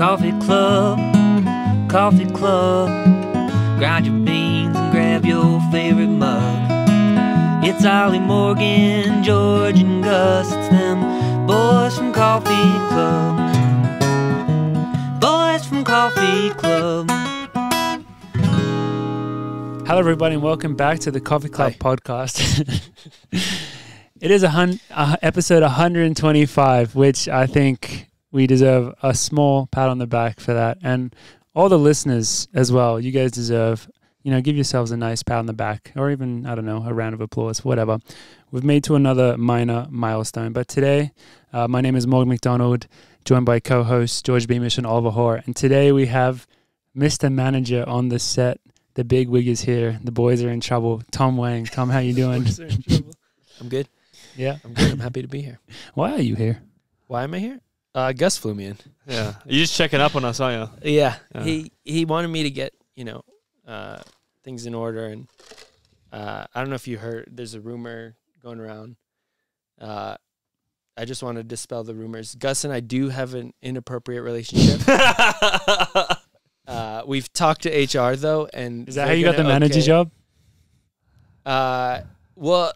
Coffee Club, Coffee Club. Grind your beans and grab your favorite mug. It's Ollie Morgan, George, and Gus. It's them boys from Coffee Club. Boys from Coffee Club. Hello, everybody, and welcome back to the Coffee Club Hi. podcast. it is a hun- uh, episode 125, which I think we deserve a small pat on the back for that, and all the listeners as well. You guys deserve, you know, give yourselves a nice pat on the back, or even I don't know, a round of applause, whatever. We've made to another minor milestone, but today, uh, my name is Morgan McDonald, joined by co-hosts George Beamish and Oliver Hoare, and today we have Mr. Manager on the set. The big wig is here. The boys are in trouble. Tom Wang. Tom, how you doing? I'm good. yeah. I'm good. I'm happy to be here. Why are you here? Why am I here? Uh, Gus flew me in. Yeah, you're just checking up on us, aren't you? Yeah, Yeah. he he wanted me to get you know uh, things in order, and uh, I don't know if you heard. There's a rumor going around. Uh, I just want to dispel the rumors. Gus and I do have an inappropriate relationship. uh, we've talked to HR though, and Is that how they're you got the gonna manager okay- job? Uh, well,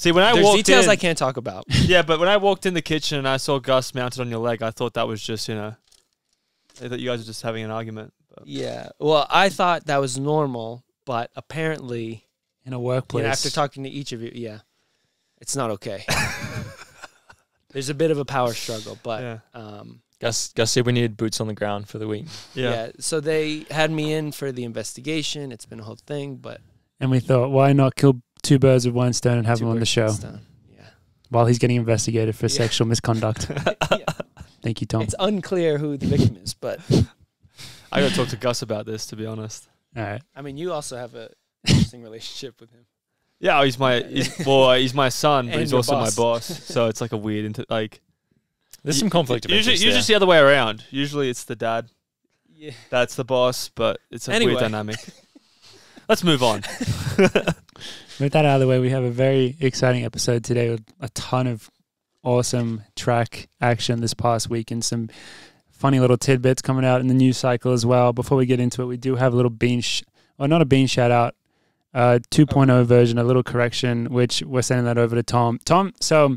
See, when I there's walked details in, I can't talk about. yeah, but when I walked in the kitchen and I saw Gus mounted on your leg, I thought that was just you know, I thought you guys were just having an argument. But Yeah. Well, I thought that was normal, but apparently, In a you workplace. know, after talking to each of you, yeah, it's not okay. There's a bit of a power struggle, but yeah, um, Gus, Gus said we needed boots on the ground for the week. yeah. yeah, So they had me in for the investigation. It's been a whole thing, but and we thought, why not kill two birds with one stone and have two him on the show with one stone. Yeah. while he's getting investigated for Yeah. sexual misconduct? yeah. Thank you, Tom. It's unclear who the victim is, but I got to talk to Gus about this to be honest. All right. I mean, you also have a interesting relationship with him. Yeah, he's my he's, well, uh, he's my son, but And he's also boss. my boss. So it's like a weird inter- like There's some conflict of Usually, interest usually it's the other way around. Usually it's the dad Yeah. that's the boss, but it's a Anyway. weird dynamic. Let's move on. With that out of the way, we have a very exciting episode today with a ton of awesome track action this past week and some funny little tidbits coming out in the news cycle as well. Before we get into it, we do have a little bean, sh- or not a bean shout out, uh, 2.0 version, a little correction, which we're sending that over to Tom. Tom, so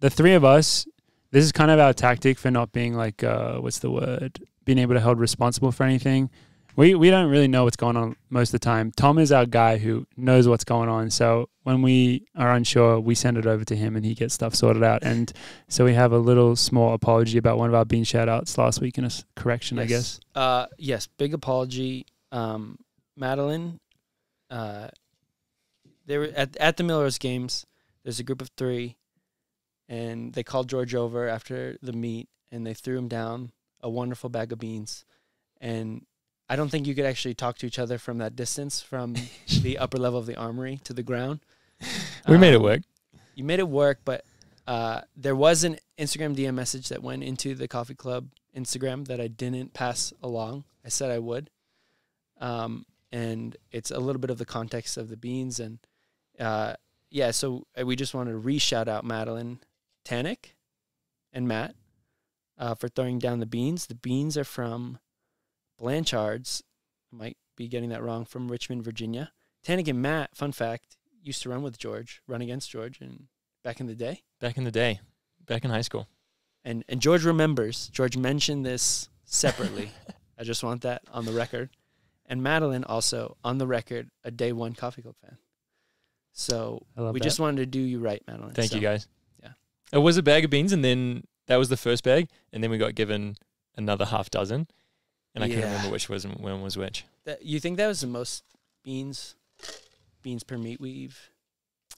the three of us, this is kind of our tactic for not being like, uh, what's the word? Being able to hold responsible for anything. We we don't really know what's going on most of the time. Tom is our guy who knows what's going on. So when we are unsure, we send it over to him and he gets stuff sorted out. And so we have a little small apology about one of our bean shout outs last week and a correction, I guess. Uh, yes, big apology. Um, Madeline, uh, they were at at the Millrose games. There's a group of three, and they called George over after the meet, and they threw him down a wonderful bag of beans, and I don't think you could actually talk to each other from that distance, from the upper level of the armory to the ground. we made it Um, work. you made it work, but uh, there was an Instagram DM message that went into the coffee club Instagram that I didn't pass along. I said I would. Um, and it's a little bit of the context of the beans. And uh, yeah, so uh, we just wanted to re shout out Madeline Tannick and Matt uh, for throwing down the beans. The beans are from Blanchard's. I might be getting that wrong, from Richmond, Virginia. Tannick and Matt, fun fact, used to run with George, run against George, and back in the day. Back in the day, back in high school. And and George remembers. George mentioned this separately. I just want that on the record. And Madeline also on the record a day one coffee club fan. So we that. just wanted to do you right, Madeline. Thank you guys. yeah. It was a bag of beans, and then that was the first bag, and then we got given another half dozen, and I can't remember which was when was which. That, you think that was the most beans beans per meat we've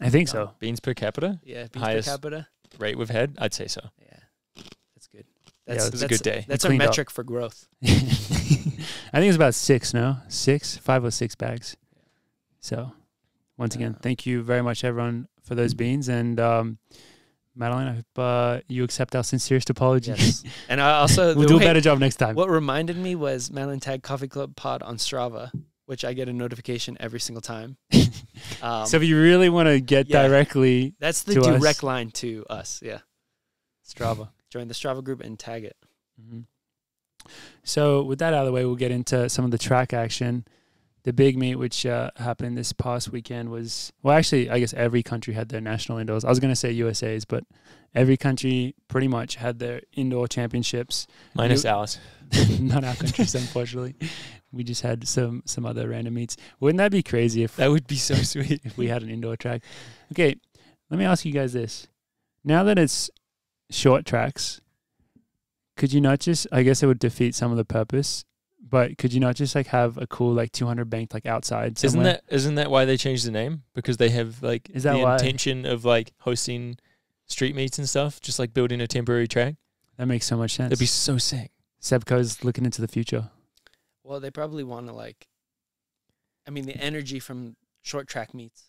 I think so. Beans per capita yeah beans Highest. per capita rate we've had, I'd say so. yeah that's good Yeah, that's it was a that's- good day. that's a cleaned up. metric for growth I think it's about six, no? Six, five or six bags. So, once again, Yeah. thank you very much, everyone, for those beans. And um, Madeline, I hope uh, you accept our sincerest apologies. yes and I also we'll do a way- better job next time. What reminded me was Madeline Tag Coffee Club Pod on Strava, which I get a notification every single time. Um, so, if you really want to get yeah. directly that's the to us. direct line to us. Yeah, Strava. join the Strava group and tag it. Mhm. So with that out of the way, we'll get into some of the track action. The big meet, which uh, happened this past weekend, was well. Actually, I guess every country had their national indoors. I was going to say USA's, but every country pretty much had their indoor championships. Minus You- ours. Not our countries, unfortunately. We just had some some other random meets. Wouldn't that be crazy if That would be so sweet. if we had an indoor track? Okay, let me ask you guys this: Now that it's short tracks, could you not just? I guess it would defeat some of the purpose. But could you not just like have a cool like 200 banked like outside? Isn't that isn't that why they changed the name? Because they have like Is that the why? intention of like hosting street meets and stuff, just like building a temporary track. that makes so much sense? That'd be so sick. Seb Coe's looking into the future. Well, they probably want to like. I mean, the energy from short track meets.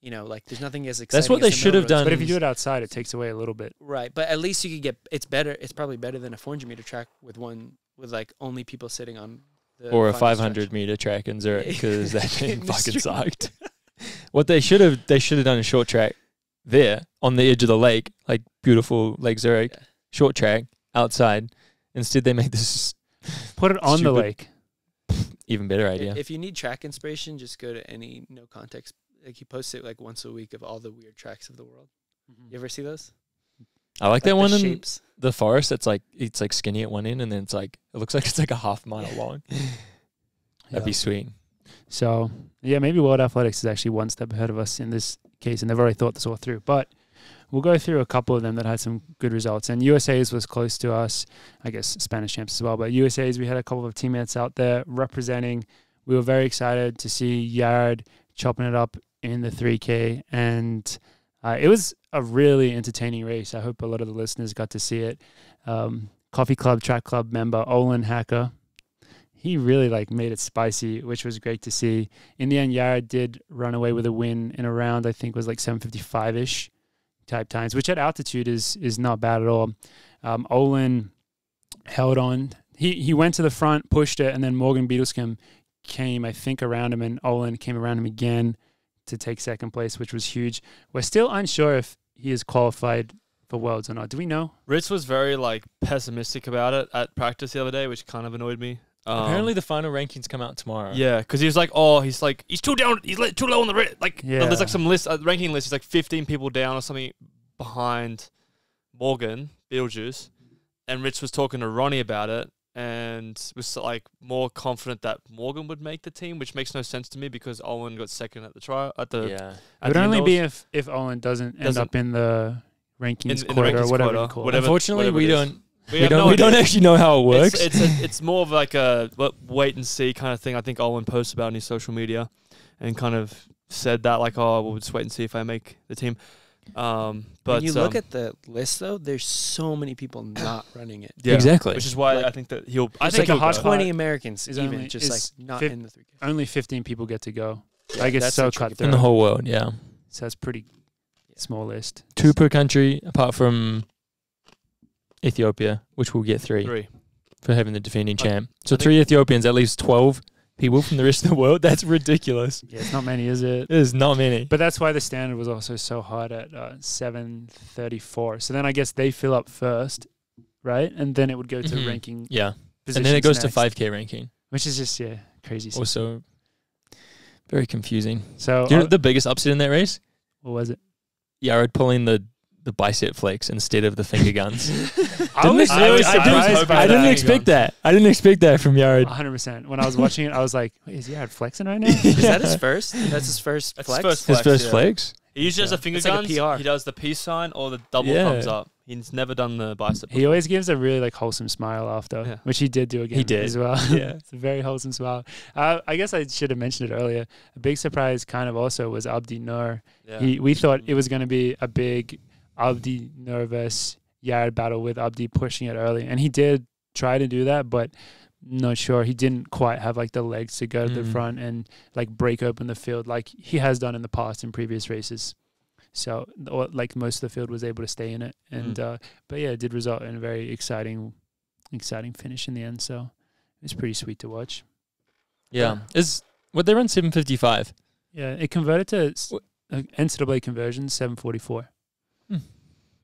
You know, like there's nothing as exciting. That's what as they should have done. But if you do it outside, it takes away a little bit. right, but at least you could get. It's better. It's probably better than a 400 meter track with one with like only people sitting on. The or a 500 stretch. meter track in Zurich because that thing fucking street. sucked. what they should have they should have done a short track there on the edge of the lake, like beautiful Lake Zurich, Yeah. short track outside. Instead, they made this Put it on the lake. even better idea. If you need track inspiration, just go to any no context. Like he posts it like once a week of all the weird tracks of the world. Mm-hmm. You ever see those? I like that the one in shapes. the forest. That's like it's like skinny at one end, and then it's like it looks like it's like a half mile long. That'd be sweet. So yeah, maybe World Athletics is actually one step ahead of us in this case, and they've already thought this all through. But we'll go through a couple of them that had some good results. And USA's was close to us, I guess Spanish champs as well. But USA's, we had a couple of teammates out there representing. We were very excited to see Yared chopping it up in the 3K, and uh, it was a really entertaining race. I hope a lot of the listeners got to see it. Um, Coffee Club Track Club member Olin Hacker he really like made it spicy, which was great to see. In the end, Yara did run away with a win in a round. I think was like 755 ish type times, which at altitude is is not bad at all. Um, Olin held on. He he went to the front, pushed it, and then Morgan Beadlescomb came, I think, around him, and Olin came around him again to take second place, which was huge. We're still unsure if he is qualified for worlds or not. Do we know? Ritz was very like pessimistic about it at practice the other day, which kind of annoyed me. Um, Apparently, the final rankings come out tomorrow. Yeah, because he was like, oh, he's like, he's too down, he's too low on the ri- like. Yeah. There's like some list, uh, ranking list. He's like 15 people down or something behind Morgan Beetlejuice, and Rich was talking to Ronnie about it, and was like more confident that Morgan would make the team, which makes no sense to me because Owen got second at the trial at the. yeah. It would only be if if Olin doesn't end Doesn't- up in the rankings in the quarter or rankings whatever. quarter, you call it. whatever- Unfortunately, we don't we, have don't no we don't actually know how it works. It's it's, a, it's more of like a wait and see kind of thing. I think Owen posts about on his social media, and kind of said that like, oh, we'll just wait and see if I make the team. Um, but when you look um, at the list, though, there's so many people not running it. yeah, Exactly. which is why Like- I think that he'll. I think like a he'll hot go. twenty Americans, is even only- just like not fif- in the three. Only 15 people get to go. Yeah, I guess so the tricky cutthroat. in the whole world. Yeah, So that's pretty small list. two per country, apart from Ethiopia, which will get three, Three. for having the defending I- champ. So I three Ethiopians, at least twelve people from the rest of the world. That's ridiculous. Yeah, it's not many, is it? There's not many. But that's why the standard was also so hard at uh, 734. So then I guess they fill up first, right? And then it would go to Mhm. ranking. yeah, and then it goes next, to five k ranking. which is just yeah crazy. stuff. Also, very confusing. So you know the biggest upset in that race? what was it? Yared pulling the the bicep flex instead of the finger guns. I was I, really was- I didn't- surprised by I didn't that. expect that. I didn't expect that from Yared. 100. percent When I was watching it, I was like, Wait, is Yared flexing right now? Is that his first? That's his first That's flex. his first His flex, first yeah. flex. He usually does Yeah. the finger It's like a guns. PR. He does the peace sign or the double Yeah. thumbs up. He's never done the bicep. He always gives a really like wholesome smile after, Yeah. which he did do again. He did. as well. Yeah. it's a very wholesome smile. Uh, I guess I should have mentioned it earlier. A big surprise, kind of also, was Abdi Nur. Yeah. He, we thought it was going to be a big Abdi Nur versus Yared battle with Abdi pushing it early, and he did try to do that, but not sure he didn't quite have like the legs to go to the Mm. front and like break open the field like he has done in the past in previous races. So, or, like most of the field was able to stay in it, and Mm. uh, but yeah, it did result in a very exciting, exciting finish in the end. So it's pretty sweet to watch. Yeah. Is what they run seven fifty five. Yeah, it converted to s- Wh- uh, NCAA conversion seven forty four.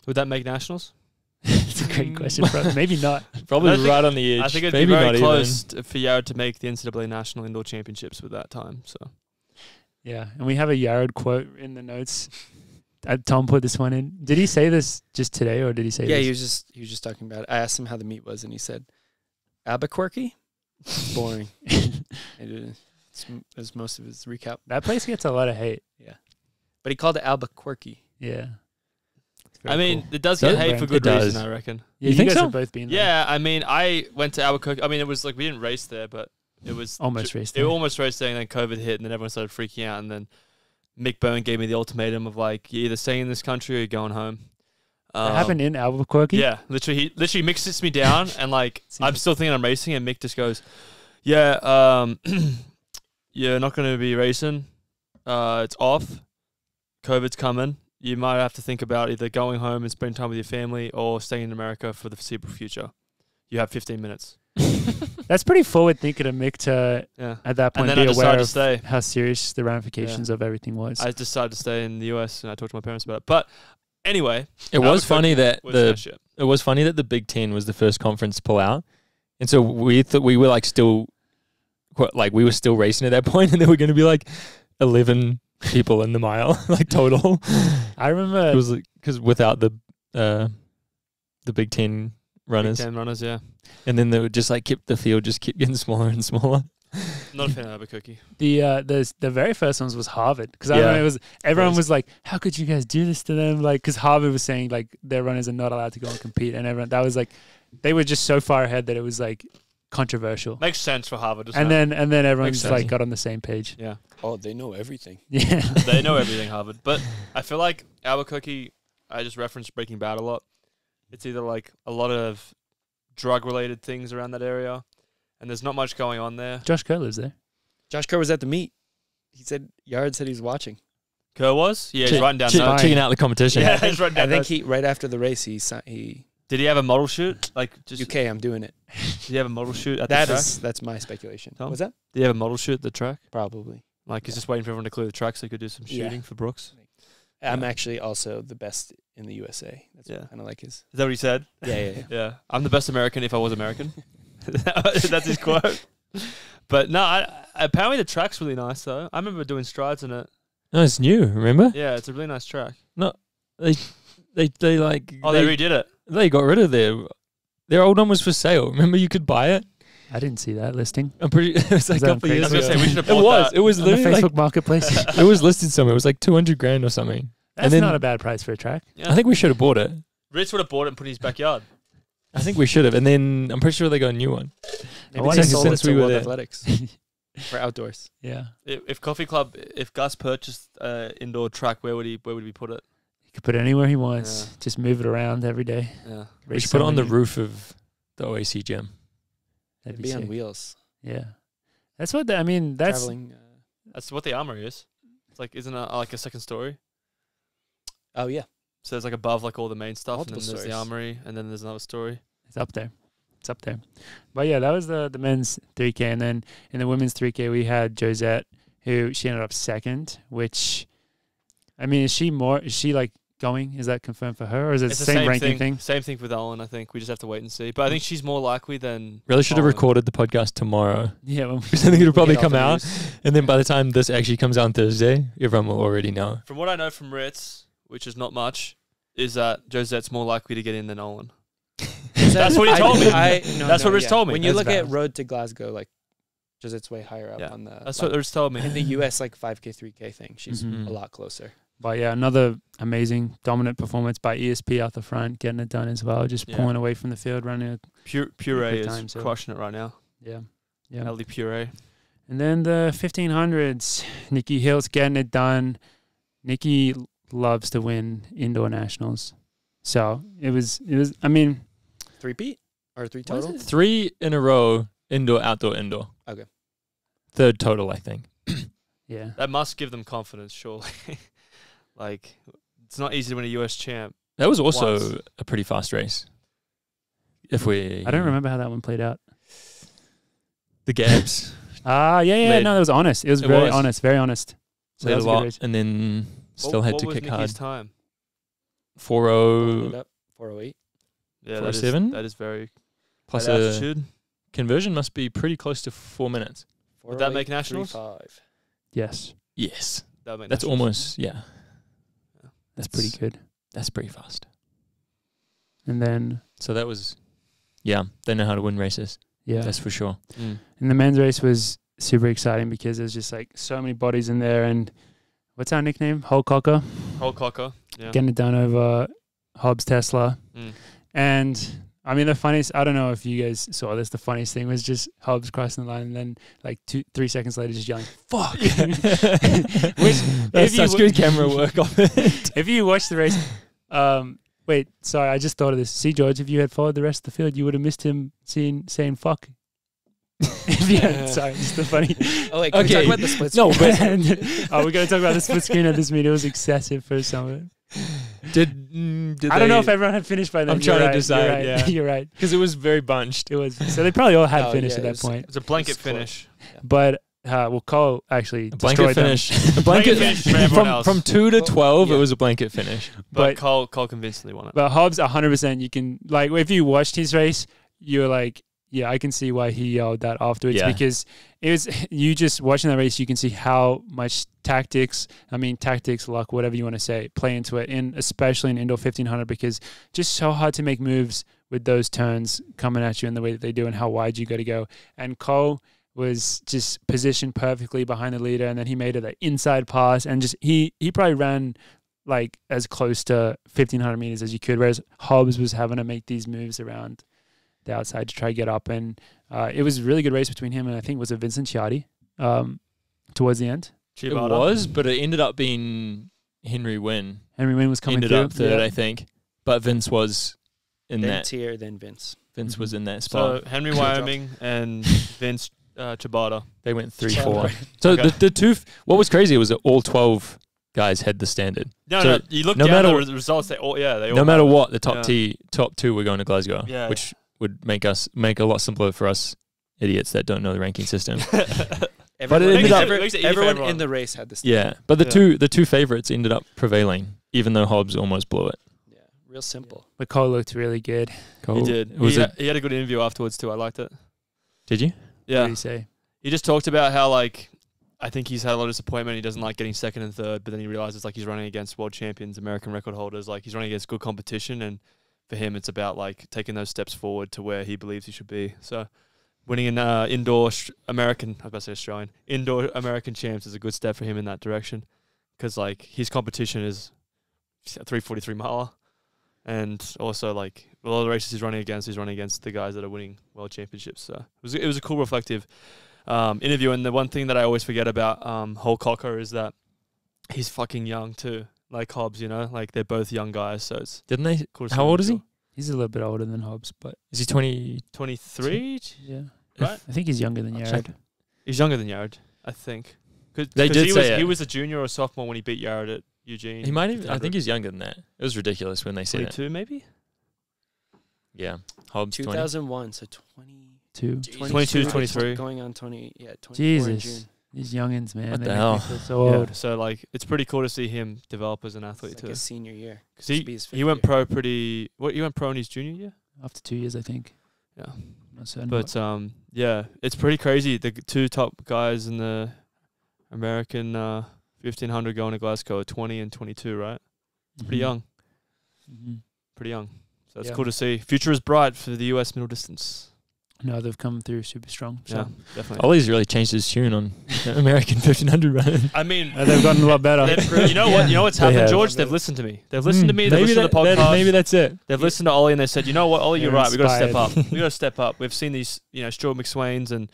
Would that make nationals? It's a great question. Bro. Maybe not. Probably I think- right on the edge. I think it'd Maybe be very not close t- for Yared to make the NCAA National Indoor Championships with that time. So Yeah, and we have a Yared quote in the notes. Uh, Tom put this one in. Did he say this just today, or did he say? Yeah, this? he was just he was just talking about it. I asked him how the meat was, and he said, "Albuquerque, boring." It was, it was most of his recap, that place gets a lot of hate. Yeah, but he called it Albuquerque. Yeah. It's I mean, cool. it does Does get it? hate for It good does. reason, I reckon. yeah, you you, think guys so? have both been there. Yeah, I mean, I went to Albuquerque. I mean, it was like we didn't race there, but it was almost ju- raced. It there. almost raced there, and then COVID hit, and then everyone started freaking out, and then Mick Byrne gave me the ultimatum of like, you're either staying in this country or you're going home. That Um, happened in Albuquerque. Yeah, literally, he literally Mick sits me down, and like I'm still thinking I'm racing, and Mick just goes, "Yeah, um, you're not going to be racing. Uh, it's off. COVID's coming. You might have to think about either going home and spending time with your family or staying in America for the foreseeable future. You have 15 minutes. That's pretty forward thinking of Mick to Yeah, at that point and then be I aware of stay. how serious the ramifications of everything was. I decided to stay in the US, and I talked to my parents about it. But anyway, It was funny that was the it was funny that the Big Ten was the first conference to pull out, and so we thought we were like still, like we were still racing at that point, and there were going to be like eleven people in the mile, like total. I remember it was because without the uh, the Big Ten runners, Big Ten runners, yeah. and then they would just like keep the field just keep getting smaller and smaller. Not a fan of Albuquerque. the uh, the the very first ones was Harvard because I Yeah. remember it was everyone was like, "How could you guys do this to them?" Like, because Harvard was saying like their runners are not allowed to go and compete, and everyone that was like, they were just so far ahead that it was like controversial. Makes sense for Harvard, doesn't And it? then and then everyone just like got on the same page. yeah. Oh, they know everything. Yeah, they know everything Harvard. But I feel like Albuquerque, I just referenced Breaking Bad a lot. It's either like a lot of drug related things around that area, and there's not much going on there. Josh Kerr lives there. Josh Kerr was at the meet. He said Yared said he was watching. Kerr was? Yeah, he's Check- writing down check- notes. checking out the competition. Yeah, I think, he's writing I think notes. he right after the race he si- he Did he have a model shoot? Like, just UK. I'm doing it. did he have a model shoot at That the track? is that's my speculation. Tom? Was that Did he have a model shoot at the track? probably? Like, he's Yeah. just waiting for everyone to clear the track so he could do some Yeah. shooting for Brooks. I'm Yeah. actually also the best in the USA. That's Yeah. kind of like his. Is that what he said? Yeah, yeah, yeah. Yeah, I'm the best American if I was American. That's his quote. But no, I, apparently the track's really nice though. I remember doing strides in it. No, it's new. Remember Yeah, it's a really nice track. No. They they they like Oh, they, they, redid it. they got rid of their their old one was for sale. Remember you could buy it. I didn't see that listing I'm pretty. It was like a couple on of I was gonna say we should have It bought was. that. It was on the literally Facebook like Marketplace. it was listed somewhere. It was like two hundred grand or something. That's then- not a bad price for a track. Yeah. I think we should have bought it. Ritz would have bought it and put it in his backyard. I think we should have. And then I'm pretty sure they got a new one. Maybe wonder they if sold it since to we were World there- Athletics for outdoors. Yeah, If, if Coffee Club, if Gus purchased uh, indoor track, where would he where would he put it? he could put it anywhere he wants. Yeah. Just move it around every day. Yeah, We should put it on the someone new. roof of the OAC gym. That'd It'd be be on wheels. Yeah, that's what the, I mean. That's. Uh, that's what the armory is. It's like isn't it like a second story? oh yeah, So there's like above like all the main stuff, Multiple and then there's the stories. armory, and then there's another story. It's up there. It's up there. But yeah, that was the the men's 3K, and then in the women's 3K we had Josette, who she ended up second. Which, I mean, is she more? Is she like going? Is that confirmed for her, or is it It's the the same, same ranking thing, thing? Same thing with Ellen. I think we just have to wait and see. But I think she's more likely than Really should have recorded the podcast tomorrow. Yeah, well, Because I think it'll probably come out. And then by the time this actually comes out on Thursday, everyone will already know. From what I know from Ritz, which is not much, is that Josette's more likely to get in than Owen. That's what he I- told me. I, no, That's no, what Rich yeah. told me. When you That's look at. Road to Glasgow, like, just it's way higher up Yeah, on the. That's like, what Ritz told me. in the U.S. like 5K, 3K thing. She's Mhm. a lot closer. But yeah, another amazing dominant performance by ESP out the front, getting it done as well. Just Yeah. pulling away from the field, running it. Pure, Puree Good is time, so- crushing it right now. Yeah, yeah. Ellie Purrier. And then the 1500s, Nikki Hiltz getting it done. Nikki loves to win indoor nationals. So it was, it was, I mean, Three beat or three total? Three in a row, indoor, outdoor, indoor. Okay. Third total, I think. yeah. That must give them confidence, surely. like, it's not easy to win a US champ. That was also Once. a pretty fast race. If we, I don't remember how that one played out. the gaps. Ah, yeah, yeah, Made- no, it was honest. It was It very was. honest, very honest. So Led that a was a good lot, race. and then still what, had what to kick Nikki's hard. time? Four Followed oh up 408. Yeah, For a that is- seven? that is very Plus high a altitude. conversion must be pretty close to four minutes. Would that make nationals? 408.35. Yes, Yes, That would make that's nationals. almost yeah. That's pretty good. That's pretty fast. And then So that was, yeah, they know how to win races. yeah, That's for sure. Mm. and the men's race was super exciting because there's just like so many bodies in there. And what's our nickname? Hulk Cocker Hulk Cocker. Yeah. getting it done over Hobbs Kessler. Mm. And I mean, the funniest, I don't know if you guys saw this, the funniest thing was just Hobbs crossing the line and then like two, three seconds later just yelling, fuck. Which, that's such w- good camera work of it. if you watch the race, um, wait, sorry, I just thought of this. See, George, if you had followed the rest of the field, you would have missed him seeing, saying fuck. had, sorry, it's the funny. Oh wait, can we Okay. talk about the split No, screen? but- oh, we're going to talk about the split screen at this meet. It was excessive for some of it. Did, mm, did I don't know if everyone had finished by then. I'm You're trying to right, decide, You're right. yeah. You're right. because it was very bunched. It was so they probably all had Oh, finished yeah, at that was- point. It's a blanket It's close. finish. But uh, well, Cole actually A blanket destroyed them. finish. A blanket finish from else. from two to Well, twelve. yeah. It was a blanket finish. But, But- Cole Cole convincingly won it. But Hobbs, 100%, you can, like, if you watched his race, you're like, yeah, I can see why he yelled that afterwards Yeah. because it was, you just watching that race, you can see how much tactics, I mean, tactics, luck, whatever you want to say, play into it, and especially in indoor 1500 because just so hard to make moves with those turns coming at you in the way that they do and how wide you got to go. And Cole was just positioned perfectly behind the leader, and then he made it an inside pass, and just he he probably ran like as close to 1500 meters as you could, whereas Hobbs was having to make these moves around the outside to try to get up, and uh, it was a really good race between him and I think was it Vincent Ciattei um, towards the end. It was, but it ended up being Henry Wynn Henry Wynn was coming ended through. up third, Yeah. I think. But Vince was in then that. Tier, then Vince. Vince was Mhm. in that spot. So. Henry Wyoming and Vince uh, Chibata. they went three Sorry. four. So Okay. the the two. f- What was crazy was that all twelve guys had the standard. No, So no. You look no down matter the results. They all yeah. They all No matter what, the top Yeah. t top two were going to Glasgow, Yeah. which would make us make a lot simpler for us idiots that don't know the ranking system. Everyone, it ended up- every- Makes it easy for everyone everyone. in the race had this. yeah, but the Yeah. two the two favorites ended up prevailing, even though Hobbs almost blew it. Yeah, real simple. But Cole looked really good. Cool. He did. Was he, a- he had a good interview afterwards too. I liked it. did you? Yeah. What Yeah. did he say? He just talked about how like I think he's had a lot of disappointment. He doesn't like getting second and third, but then he realizes like he's running against world champions, American record holders. Like he's running against good competition, and for him, it's about like taking those steps forward to where he believes he should be. So. Winning an uh, indoor sh- American, I was about to say Australian, indoor American champs is a good step for him in that direction, because like his competition is a 343 miler, and also like a lot of the races he's running against, he's running against the guys that are winning world championships. So it was it was a cool, reflective um, interview. And the one thing that I always forget about um, Cocker is that he's fucking young too, like Hobbs. You know, like they're both young guys. So it's Didn't they? cool. to How old is he? He's a little bit older than Hobbs, but Is he twenty? 23. yeah, Right. I think he's younger than I'll Yared. He's younger than Yared, I think. Cause, They 'cause did he say was, it. he was a junior or sophomore when he beat Yared at Eugene. He might even. I 1500. think he's younger than that. It was ridiculous when they said it. 22 maybe. Yeah, Hobbs twenty. 2001, so 20, Two. 22, 23. Going on 20, yeah, 24 in Jesus. June. These youngins, man. What they the make me hell? feel so Yeah, old. so like it's pretty cool to see him develop as an athlete It's too. his senior year. Because he, be his he went year. pro pretty. What he went pro in his junior year. After two years, I think. Yeah, I'm not certain. but um, yeah, it's pretty crazy. The two top guys in the American uh, 1500 going to Glasgow are 20 and 22, right? Pretty young, hmm pretty young. So it's Yeah. cool to see. Future is bright for the US middle distance. No, they've come through super strong. So. Yeah, definitely. Ollie's really changed his tune on American fifteen hundred running. I mean, Uh, they've gotten a lot better. they've- you know what? You know what's happened, have. George? They've listened to me. They've listened to me. They've maybe listened to the podcast. maybe that's it. They've listened to Ollie and they said, you know what, Ollie, you're They're right. We've got to step up. We've got to step up. We've seen these, you know, Stewart McSweyns and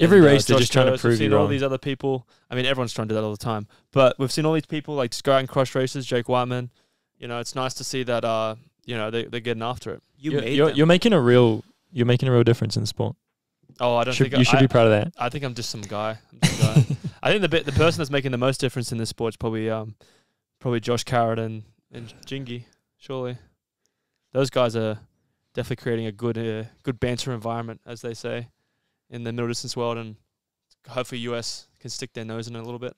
Every and, uh, race they're Josh just trying to prove We've seen you all wrong. these other people. I mean, everyone's trying to do that all the time. But we've seen all these people like just go out and crush races. Jake Wightman. You know, it's nice to see that. Uh, you know, they they're getting after it. You you're, made you're, them. you're making a real. You're making a real difference in the sport. Oh, I don't Should- think you should be proud of that. I think I'm just some guy. I'm some guy. I think the bit, the person that's making the most difference in this sport is probably um probably Josh Carrot and and Jingy. Surely, those guys are definitely creating a good uh, good banter environment, as they say, in the middle distance world, and hopefully US can stick their nose in it a little bit,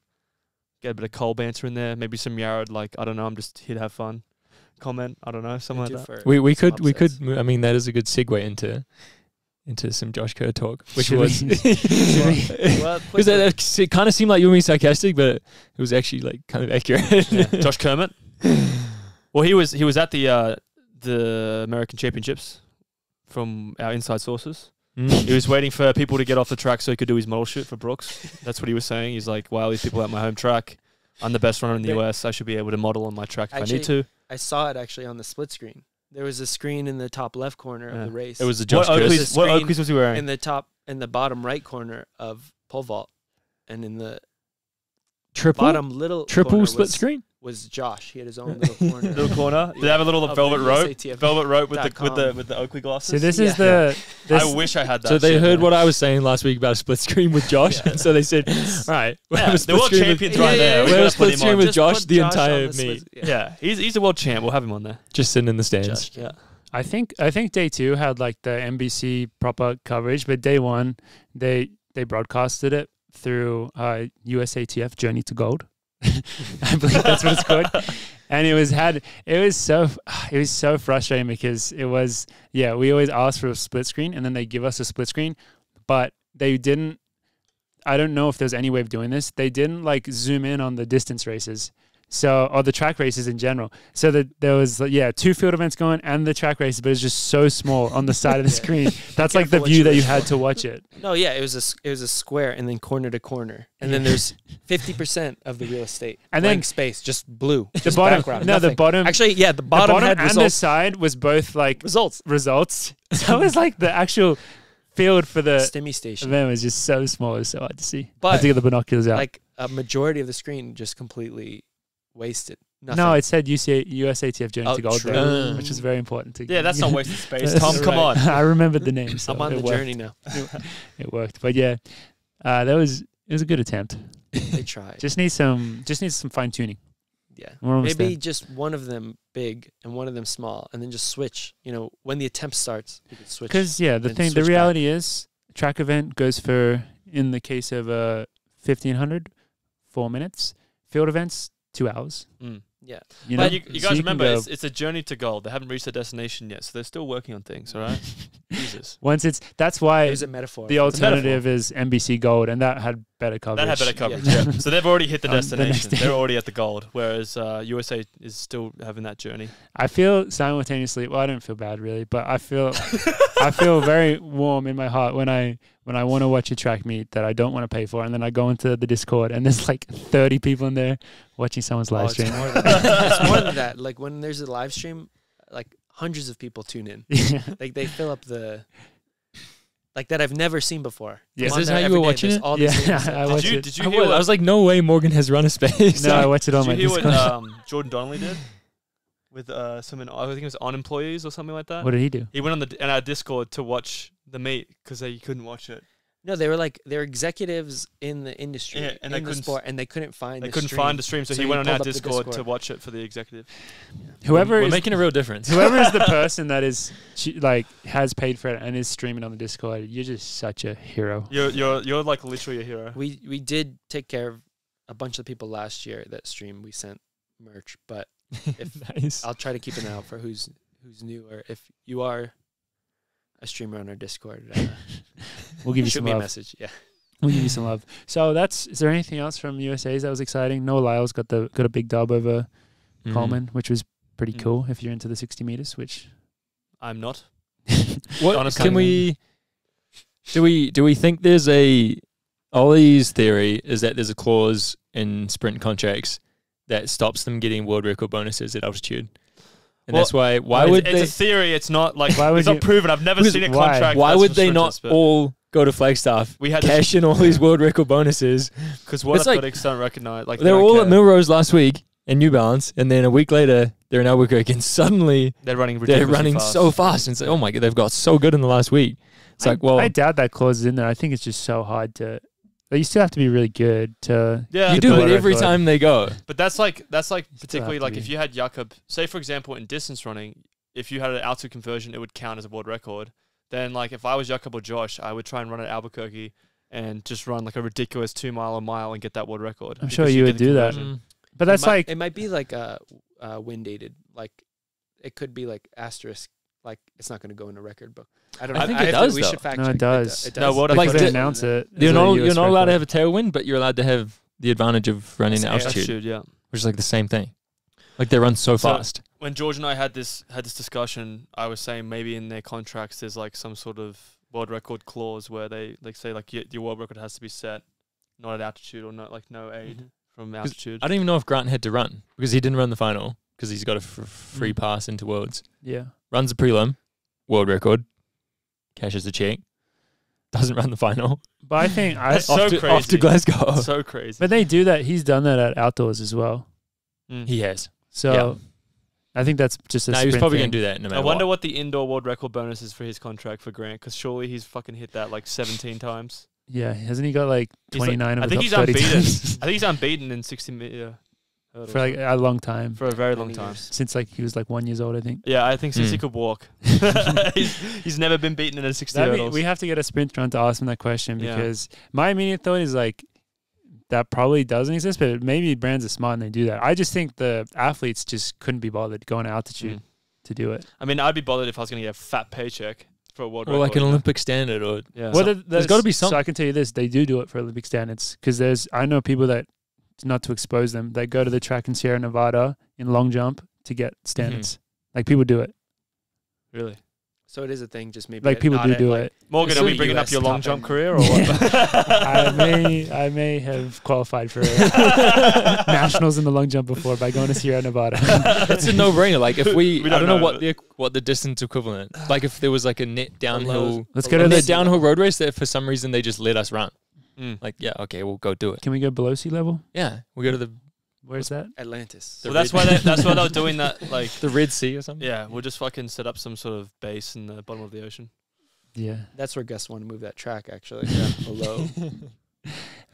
get a bit of cold banter in there, maybe some Yared. Like I don't know, I'm just here to have fun. comment. I don't know, something like that. We we some could we could. I mean, that is a good segue into into some Josh Kerr talk, which Should was we- should we- Well, because quickly- it kind of seemed like you were being sarcastic, but it was actually like kind of accurate. Yeah. Josh Kerrmit. Well, he was he was at the uh, the American Championships from our inside sources. He Mm. was waiting for people to get off the track so he could do his model shoot for Brooks. That's what he was saying. He's like, "Wow, these people at my home track. I'm the best runner in the But- US. I should be able to model on my track if I need to." I saw it actually on the split screen. There was a screen in the top left corner Yeah. of the race. It was the What Josh Kerr. Oakley's- Oakleys, what screen Oakleys was he wearing? in the top in the bottom right corner of pole vault, and in the triple bottom little triple split was, screen. Was Josh. He had his own little corner. Little corner. Did they have a little Of velvet rope? USATF Velvet rope with the dot with the with the Oakley glasses. so this is Yeah. the. This, I wish I had that. So they shit, heard man. what I was saying last week about a split screen with Josh, and so they said, "All right, we'll have Yeah, a the split world screen with- champions Yeah, right yeah, there. yeah, We yeah. We'll put split screen on. with Just Josh put the entire on the split- meet. yeah. Yeah, he's he's a world champ. We'll have him on there. just sitting in the stands." Josh, Yeah. I think I think day two had like the NBC proper coverage, but day one they they broadcasted it through uh, USATF Journey to Gold. I believe that's what it's called. And it was had it was so it was so frustrating because it was yeah we always ask for a split screen and then they give us a split screen, but they didn't. I don't know if there's any way of doing this. They didn't like zoom in on the distance races. So, or the track races in general. So that there was, yeah, two field events going and the track races, but it's just so small on the side of the Yeah. screen. That's like the view that you had to watch it. No, yeah, it was a it was a square and then corner to corner, and then there's fifty percent of the real estate And blank then- space, just blue. The just bottom, background, no, the bottom, Actually, yeah, the the bottom, bottom had and the side was both like results. results. So it was like the actual field for the Stimmy station. event was just so small. It was so hard to see. But I had to get the binoculars out. like a majority of the screen just completely wasted. Nothing. no, it said UCA, USATF Journey Oh, to Gold true. there, which is very important to Yeah, that's not wasted space. That's Tom, come right. on. I remembered the name. So I'm on the worked. journey now. It worked, but yeah, uh, that was it was a good attempt. They tried. Just need some, just needs some fine tuning. yeah. Maybe there. just one of them big and one of them small, and then just switch. You know, when the attempt starts, you could switch. Because yeah, the thing, the switch back. reality is, track event goes for in the case of uh, fifteen hundred, four minutes. Field events, two hours. Mm. yeah, You know, But you, you So guys remember, go- it's, it's a journey to gold. They haven't reached their destination yet, so they're still working on things. All right, Jesus, once it's that's why it was a metaphor. the It's a metaphor. alternative is NBC Gold, and that had better coverage. that had better coverage. Yeah. Yeah. so they've already hit the Um, the destination. day. they're already at the gold, whereas uh, USA is still having that journey. I feel simultaneously. Well, I don't feel bad really, but I feel I feel very warm in my heart when I when I want to watch a track meet that I don't want to pay for, and then I go into the Discord and there's like 30 people in there watching someone's Oh, live it's stream. more it's more than that. Like when there's a live stream, like hundreds of people tune in. yeah. Like they fill up the. Like that I've never seen before. Yeah. I'm Is this how you every were watching it? All Yeah, things I watched Did you, it. did you I hear was, what, I was like, no way Morgan has run a space. No, I watched it on my. did my you hear what Discord. um, Jordan Donnelly did with uh, some? I think it was on employees or something like that. what did he do? He went on the in our Discord to watch the meet because they couldn't watch it. No, they were like they're executives in the industry, Yeah, and they the couldn't sport, and they couldn't find. They the couldn't stream. find the stream, so, So he he went on pulled our up the Discord, to watch it for the executive. Whoever we're is making a real difference. whoever is the person that is like has paid for it and is streaming on the Discord, you're just such a hero. You're you're you're like literally a hero. We we did take care of a bunch of people last year that stream. We sent merch, but if nice. I'll try to keep an eye out for who's who's new or if you are a streamer on our Discord. Uh, We'll give you shoot some me a love. message. Yeah. We'll give you some love. So that's. Is there anything else from USA's that was exciting? Noah Lyles got the got a big dub over Mhm. Coleman, which was pretty Mm. cool if you're into the 60 meters. Which I'm not. What Honestly. can we? Do we do we think there's a Ollie's theory is that there's a clause in sprint contracts that stops them getting world record bonuses at altitude, and Well, that's why why it's, would it's they a theory. It's not like Why would it's not proven. I've never seen a contract. why that's would they not sprinters, but all go to Flagstaff, We had cash in all these world record bonuses? because what It's if like- like, don't recognize like they were don't all care. at Millrose last week in New Balance, and then a week later they're in Albuquerque, and suddenly They're running. they're running fast. so fast, and it's like, oh my god, they've got so good in the last week. It's I, like, well, I doubt that clause is in there. I think it's just so hard to. Like, you still have to be really good to. Yeah, you do it every record. time they go. But that's like that's like have particularly like be. if you had Jakob, say for example in distance running, if you had an altitude conversion, it would count as a world record. Then like if I was Jakob or Josh, I would try and run at Albuquerque and just run like a ridiculous two mile a mile and get that world record. I'm sure because you would do that. conversion. But that's it might, like it might be like uh, uh wind dated. Like it could be like asterisk, like it's not going to go in a record book. I don't I know. think I it have does, we though. should fact No, check. it does. It, No, does. what Like if they they- announce it. You're not you're not allowed to have a tailwind, but you're allowed to have the advantage of running That's at altitude, Altitude, yeah. which is like the same thing. Like they run so, So- fast. When George and I had this had this discussion, I was saying maybe in their contracts there's like some sort of world record clause where they like say like your, your world record has to be set not at altitude or not like no aid Mhm. from altitude. I don't even know if Grant had to run because he didn't run the final because he's got a f- free Mm. pass into worlds. Yeah. Runs the prelim, world record, cashes a check, doesn't run the final. But I think I. That's off, so to, crazy. off to Glasgow. so crazy. But they do that. He's done that at outdoors as well. Mm. he has. So I think that's just a No, he was probably going to do that no matter I wonder what. what the indoor world record bonus is for his contract for Grant because surely he's fucking hit that like 17 times. Yeah, hasn't he got like He's like- 29 I think he's unbeaten. I think he's unbeaten in 60 meter hurdles for like a long time for a very long Many time. years. since like he was like one years old, I think. Yeah, I think since he Mm. could walk, he's, he's never been beaten in a 60 That'd be- hurdles. we have to get a sprint run to ask him that question Yeah. because my immediate thought is like that probably doesn't exist, but maybe brands are smart and they do that. I just think the athletes just couldn't be bothered going to altitude Mm. to do it. I mean, I'd be bothered if I was going to get a fat paycheck for a world or record. like an you know? Olympic standard or Yeah. Well, So- there- there's gotta be So some- I can tell you this: they do do it for Olympic standards because there's I know people that not to expose them. They go to the track in Sierra Nevada in long jump to get mhm. standards. Like people do it. really? So it is a thing. Just maybe Like people do do like, it. Morgan, are we the bringing up your long jump career or what? I may I may have qualified for nationals in the long jump before by going to Sierra Nevada. That's a no-brainer. Like if we, We I don't don't know, know, what the what the distance equivalent. Like if there was like a net downhill, Let's The go to a the downhill road race that for some reason they just let us run. Mm. Like yeah, okay, we'll go do it. Can we go below sea level? Yeah, we go to the Where's that? Atlantis. Well, that's why they, that's why they were doing that. Like, the Red Sea or something. yeah, we'll just fucking set up some sort of base in the bottom of the ocean. Yeah. That's where Gus want to move that track. Actually, yeah, below.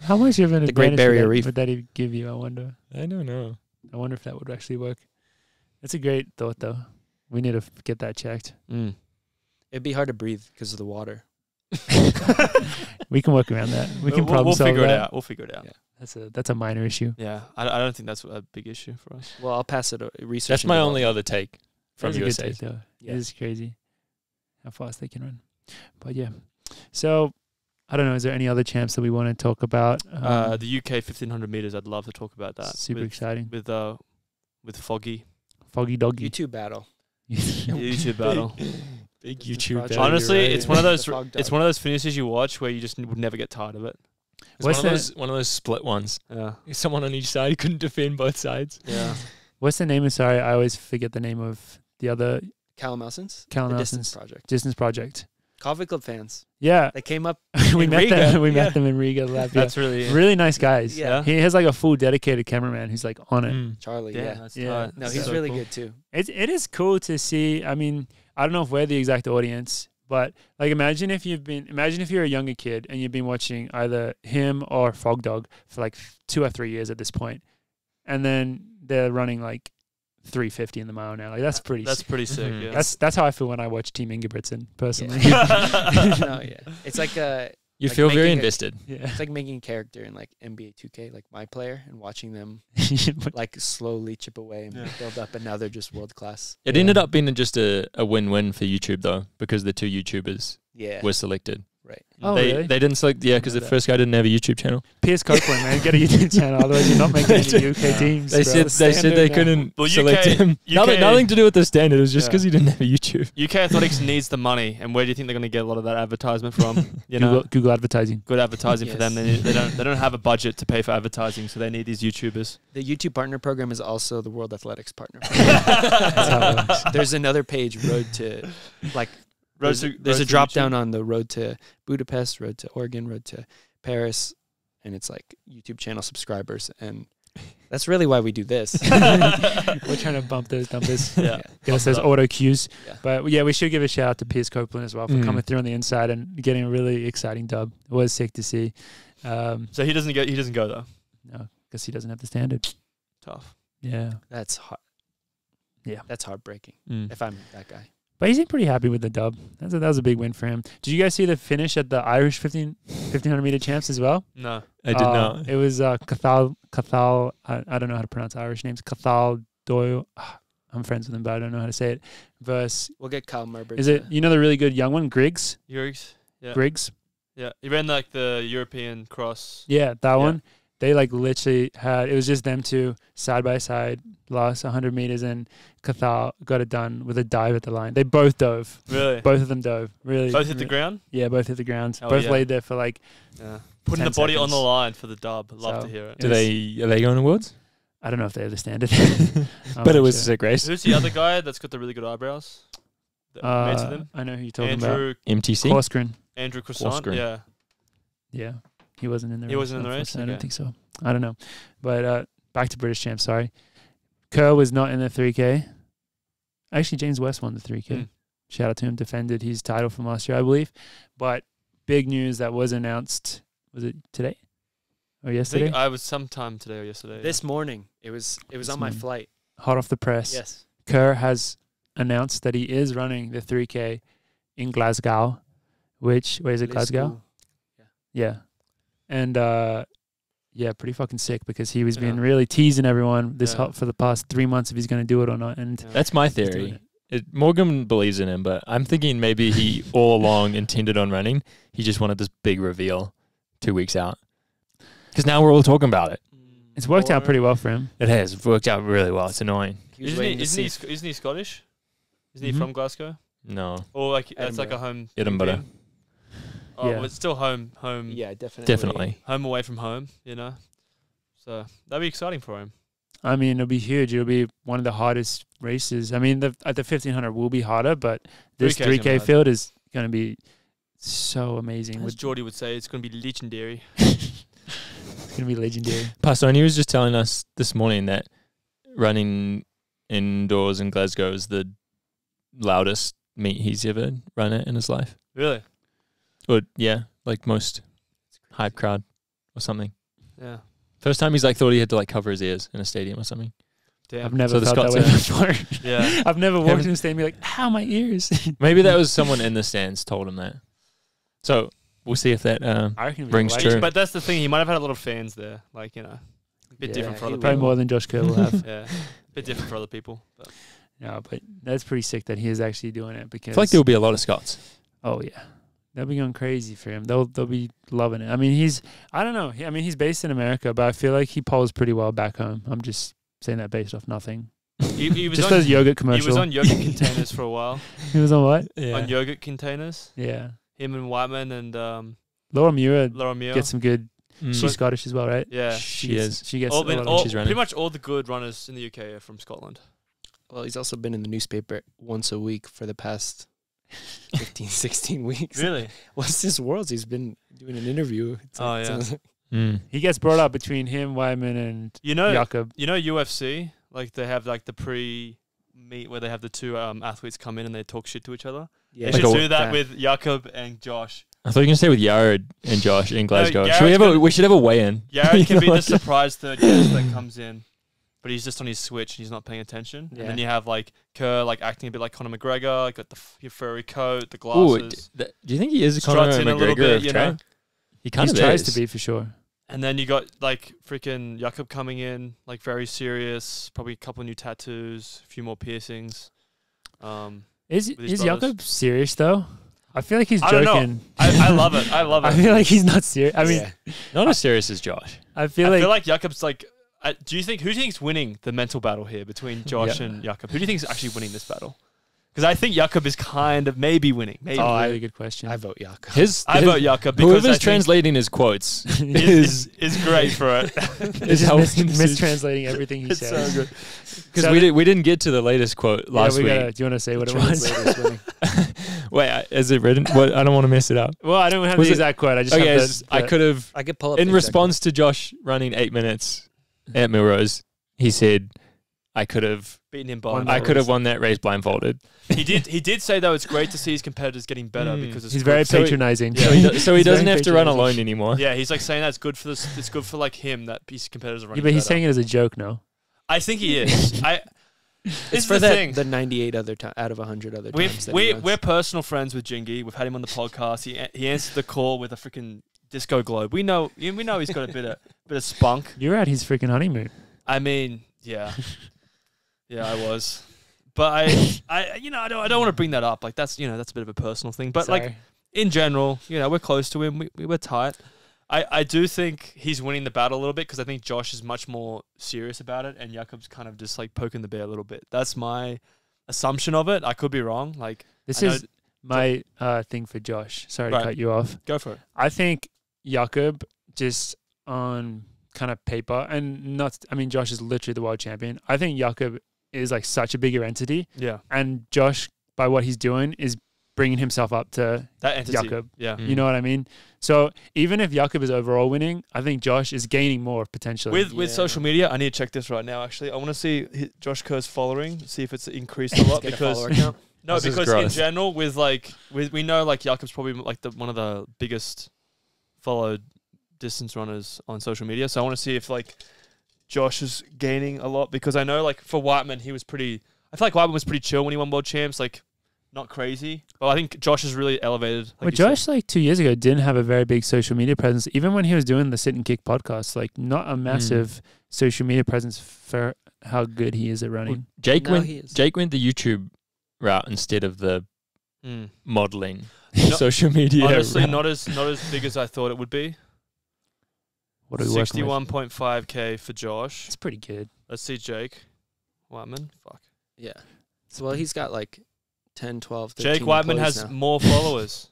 How much of an The Great Barrier would that, Reef. would that even give you? I wonder. I don't know. I wonder if that would actually work. That's a great thought, though. We need to get that checked. Mm. It'd be hard to breathe because of the water. We can work around that. We can we'll, problem we'll solve figure that. it out. We'll figure it out. Yeah. That's a that's a minor issue. Yeah, I, I don't think that's a big issue for us. Well, I'll pass it. Research. That's my only other take from That's a good USA. take, though. Yeah. It is crazy how fast they can run. But yeah, so I don't know. Is there any other champs that we want to talk about? Um, uh, the UK 1500 meters, I'd love to talk about that. super with, exciting. with uh with Foggy Foggy doggy. YouTube battle. YouTube battle. Big YouTube. project. Honestly, right? it's one of those it's one of those finishes you watch where you just would never get tired of it. It's What's one of those one of those split ones. Yeah, Someone on each side couldn't defend both sides. yeah. What's the name of? Sorry, I always forget the name of the other Callum Elson's. Callum the Distance Project. distance project. Coffee Club fans. Yeah, They came up. we in met Riga, them. We yeah. met them in Riga, Latvia. That's really really nice guys. Yeah. he has like a full dedicated cameraman who's like on it. Mm. Charlie. yeah. Yeah. That's Yeah. tight. No, he's so really cool. good too. It it is cool to see. I mean, I don't know if we're the exact audience, but like imagine if you've been imagine if you're a younger kid and you've been watching either him or Fog Dog for like two or three years at this point, and then they're running like 350 in the mile now. Like that's pretty. That's sick. pretty sick. Mhm. Yeah. that's that's how I feel when I watch Team Ingebrigtsen personally. no, yeah. It's like uh You Like feel very making a- invested. yeah. it's like making a character in like NBA 2K, like my player, and watching them like slowly chip away and Yeah. build up, and now they're just world class. It Yeah. ended up being just a, a win-win for YouTube though, because the two YouTubers Yeah. were selected. Right. Oh, they really? they didn't select yeah, because the first guy didn't have a YouTube channel. Piers Copeland, man, get a YouTube channel. Otherwise, you're not making any UK teams. They bro. said they said they now. couldn't Well, select UK him. nothing, nothing to do with the standard. It was just Yeah. because he didn't have a YouTube. UK athletics needs the money, and where do you think they're going to get a lot of that advertisement from? You know, Google, Google advertising. good advertising for them. They, need, they don't they don't have a budget to pay for advertising, so they need these YouTubers. The YouTube partner program is also the World Athletics partner. That's how it works. there's another page, Road to, like, Road there's, to- there's a drop down on the Road to Budapest, Road to Oregon, Road to Paris, and it's like YouTube channel subscribers, and that's really why we do this. We're trying to bump those numbers. Yeah. Get us it those auto cues. Yeah. But yeah, we should give a shout out to Piers Copeland as well for Mm. coming through on the inside and getting a really exciting dub. It was sick to see. Um, So he doesn't get he doesn't go though. no, because he doesn't have the standard. Tough. Yeah. That's hard. Yeah. That's heartbreaking. Mm. If I'm that guy. But he seemed pretty happy with the dub. That's a, that was a big win for him. Did you guys see the finish at the Irish 15, 1500 meter champs as well? No. I did Uh, not. It was uh, Cathal, Cathal, I, I don't know how to pronounce Irish names. Cathal Doyle. I'm I'm friends with him, but I don't know how to say it. Versus We'll get Kyle Merber. is it you know the really good young one, Griggs? Yurgs. Yeah. Griggs. Yeah. He ran like the European cross. Yeah, that Yeah. one. They like literally had it was just them two side by side, lost 100 meters, and Cathal got it done with a dive at the line. They both dove. Really? Both of them dove. Really. Both hit the ground? Yeah, both hit the ground. Oh, both yeah. laid there for like Yeah. Putting 10 the body on the line for the dub. Love So- to hear it. Do they are they going awards? I don't know if they understand it. But it was a sure. sick race. Who's the other guy that's got the really good eyebrows? That Uh, him? I know who you're talking Andrew MTC. about. Coscoran. Andrew Croissant. Coscoran. Yeah. Yeah, he wasn't in the. He race, wasn't in the race? unfortunately. I don't Okay. think so. I don't know, but uh, back to British champs. Sorry, Kerr was not in the 3K. Actually, James West won the 3K. Hmm. Shout out to him. Defended his title from last year, I believe. But big news that was announced. Was it today or I yesterday? think I was sometime today or yesterday. this morning? It was. It was This on my flight. Hot off the press. Yes. Kerr has announced that he is running the 3K in Glasgow, which where is it? Glasgow. Yeah. And uh yeah, pretty fucking sick because he was being Yeah. really teasing everyone this Yeah. hot for the past three months if he's gonna do it or not. And Yeah. That's my theory. it. It, Morgan believes in him, but I'm thinking maybe he all along intended on running. He just wanted this big reveal two weeks out. Because now we're all talking about it. It's worked out pretty well for him. It has worked out really well. It's annoying. He Isn't he, isn't, he, isn't he Scottish? Isn't he Mhm. from Glasgow? No, Or like that's like a home Edinburgh. Team? Oh, Yeah. well, it's still home, home, Yeah, definitely. definitely. home away from home. You know, so that'd be exciting for him. I mean, it'll be huge. It'll be one of the hardest races. I mean, the at the fifteen hundred will be harder, but this 3K is three gonna K be hard. field is gonna be so amazing. As With, Geordie would say, it's going to be legendary. it's gonna be legendary. Pastoni was just telling us this morning that running indoors in Glasgow is the loudest meet he's ever run it in his life. Really? Or yeah, like most hype crowd or something. Yeah. First time he's like thought he had to like cover his ears in a stadium or something. Damn. I've never So the felt that way before. Yeah. I've never walked Haven't- in a stadium and be like, "How my ears?" Maybe that was someone in the stands told him that. So we'll see if that. Um, I reckon it'd Rings like- true. But that's the thing. He might have had a lot of fans there. Like you know, a bit Yeah, different for he other would. Probably people. more than Josh Kerr will have. Yeah. A bit different for other people. But No, but that's pretty sick that he is actually doing it I because feel like there will be a lot of Scots. oh yeah, they'll be going crazy for him. They'll they'll be loving it. I mean, he's I don't know. I mean, he's based in America, but I feel like he polls pretty well back home. I'm just saying that based off nothing. he, he was Just on. those yogurt He was on yogurt containers for a while. He was on what? On yogurt containers. Yeah, Him and Wightman and um, Laura Muir Laura Muir. gets some good. Mm. She's Scottish as well, right? yeah. She gets, is. She gets All, a been, lot all, she's running. pretty much all the good runners in the UK are from Scotland. Well, he's also been in the newspaper once a week for the past 15, 16 weeks. Really? What's this world? He's been doing an interview. It's Oh, it's yeah. Mm. he gets brought up between him, Wightman, and You know, Jakob. you know UFC. Like they have like the pre meet where they have the two um, athletes come in and they talk shit to each other. yeah. They Like should a- do that with Jakob and Josh. I thought you were gonna say with Yared and Josh in Glasgow. should we Yared's have a? We should have a weigh-in. Yared can be the surprise third guest that comes in, but he's just on his switch and he's not paying attention. And then you have like Kerr like acting a bit like Conor McGregor, got the f- your furry coat, the Ooh, glasses, d- th- do you think he is a Conor struts in a little McGregor bit, of you track? know. He kind he of tries is. to be for sure. And then you got like freaking Jakob coming in, like very serious, probably a couple new tattoos, a few more piercings. Um, Is with his is brothers. Jakob serious though? I feel like he's I don't know. joking. I, I love it. I love it. I feel like he's not serious. I mean, Yeah. Not as serious as Josh. I feel I like, feel like Jakob's like. Uh, do you think who do you think's winning the mental battle here between Josh Yeah. and Jakob? Who do you think is actually winning this battle? Because I think Jakob is kind of maybe winning. Maybe oh, winning. really good question. I vote Jakob. His, I his vote Jakob because I whoever's translating his quotes is, is is, is great for it. it's just helping mis- this mistranslating everything he It's so says. good. because So we the- did we didn't get to the latest quote last yeah, we week. Gotta, do you want to say what it was? Translator's. Wait, I- is it written? What I don't want to mess it up. well, I don't have Was the it- exact quote. I just Okay, have s- the, I could have I could pull up in the exact response to Josh running eight minutes at Millrose. He said, "I could have, beaten him Won by. I could have won that race blindfolded." He did. He did say though it's great to see his competitors getting better Mm. because it's He's good very for- So he- patronizing. So he, do- so he doesn't have to run alone anymore. Yeah, he's like saying that's good for this. It's good for like him that his competitors are Yeah, running. but he's better. saying it as a joke, no? I think he is. I. It's for the that, thing. the 98 other ti out of 100 other We've, times. We, we're personal friends with Jingy. We've had him on the podcast. He he answered the call with a freaking disco globe. We know we know he's got a bit of bit of spunk. You're at his freaking honeymoon. I mean, yeah, yeah, I was. but I, I, you know, I don't, I don't want to bring that up. Like that's, you know, that's a bit of a personal thing. But like in general, you know, we're close to him. We, we were tight. I, I do think he's winning the battle a little bit because I think Josh is much more serious about it, and Jakob's kind of just like poking the bear a little bit. That's my assumption of it. I could be wrong. Like, this I is my uh, thing for Josh. Sorry Right. to cut you off. go for it. I think Jakob just on kind of paper and not. I mean, Josh is literally the world champion. I think Jakob is like such a bigger entity, Yeah, and Josh by what he's doing is bringing himself up to. that entity. Jakob. Yeah. Mm. You know what I mean? So even if Jakob is overall winning, I think Josh is gaining more potentially. With with Yeah. social media, I need to check this right now. Actually, I want to see Josh Kerr's following, see if it's increased a lot Get a because no, This because in general, with like with we know like Jakob's probably like the one of the biggest followed distance runners on social media. So I want to see if like Josh is gaining a lot because I know like for Wightman he was pretty. I feel like Wightman was pretty chill when he won world champs, like not crazy. But I think Josh is really elevated. Like well, you said. Josh, like two years ago, didn't have a very big social media presence. Even when he was doing the Sit and Kick podcast, like not a massive social media presence for how good he is at Well, running. Jake No, went. Jake went the YouTube route instead of the Mm. modeling No- social media. honestly route. not as not as big as I thought it would be. What are we working with? Sixty-one point five k for Josh. It's pretty good. Let's see Jake Wightman. Fuck. Yeah. So, well, he's got like 10, 12, 13 Jake Wightman employees has now. more followers.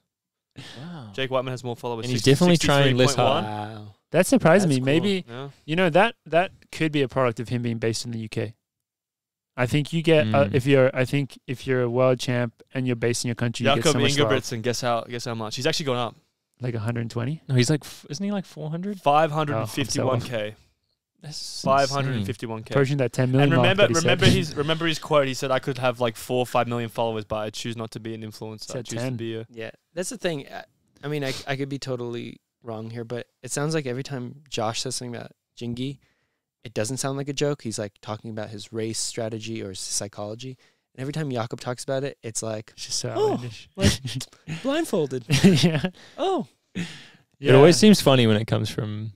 Wow. Jake Wightman has more followers. And he's 60 definitely trying less 63.1. hard. Wow. That surprised That's me. cool. Maybe Yeah. you know that that could be a product of him being based in the UK. I think you get uh, Mm. if you're I think if you're a world champ and you're based in your country, you get Jakob so much love, Ingebrigtsen. Guess how? Guess how much? He's actually gone up. like 120. No, he's like, f- isn't he like 400? Five hundred and fifty-one Oh, k. That's Five hundred and fifty-one k. Approaching that 10 million. And mark remember, that said. remember his remember his quote. He said, "I could have like four, or five million followers, but I choose not to be an influencer. I Said choose to be a." Yeah, that's the thing. I, I mean, I, I could be totally wrong here, but it sounds like every time Josh says something about Jingy, it doesn't sound like a joke. He's like talking about his race strategy or his psychology. And every time Jakob talks about it, it's like It's just so Oh, outlandish. blindfolded. yeah. oh, It always seems funny when it comes from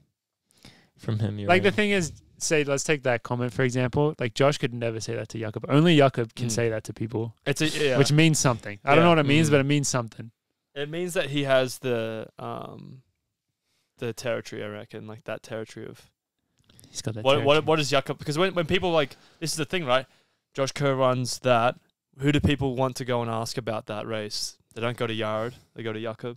from him. you're like the thing is, say let's take that comment for example. Like Josh could never say that to Jakob. Only Jakob can Mm. say that to people, It's a yeah. which means something. I don't know what it means, Mm. but it means something. it means that he has the um, the territory. I reckon, like that territory of He's got that. what what what is Jakob? Because when when people like this is the thing, right? Josh Kerr runs that. Who do people want to go and ask about that race? They don't go to Yared. They go to Jakob.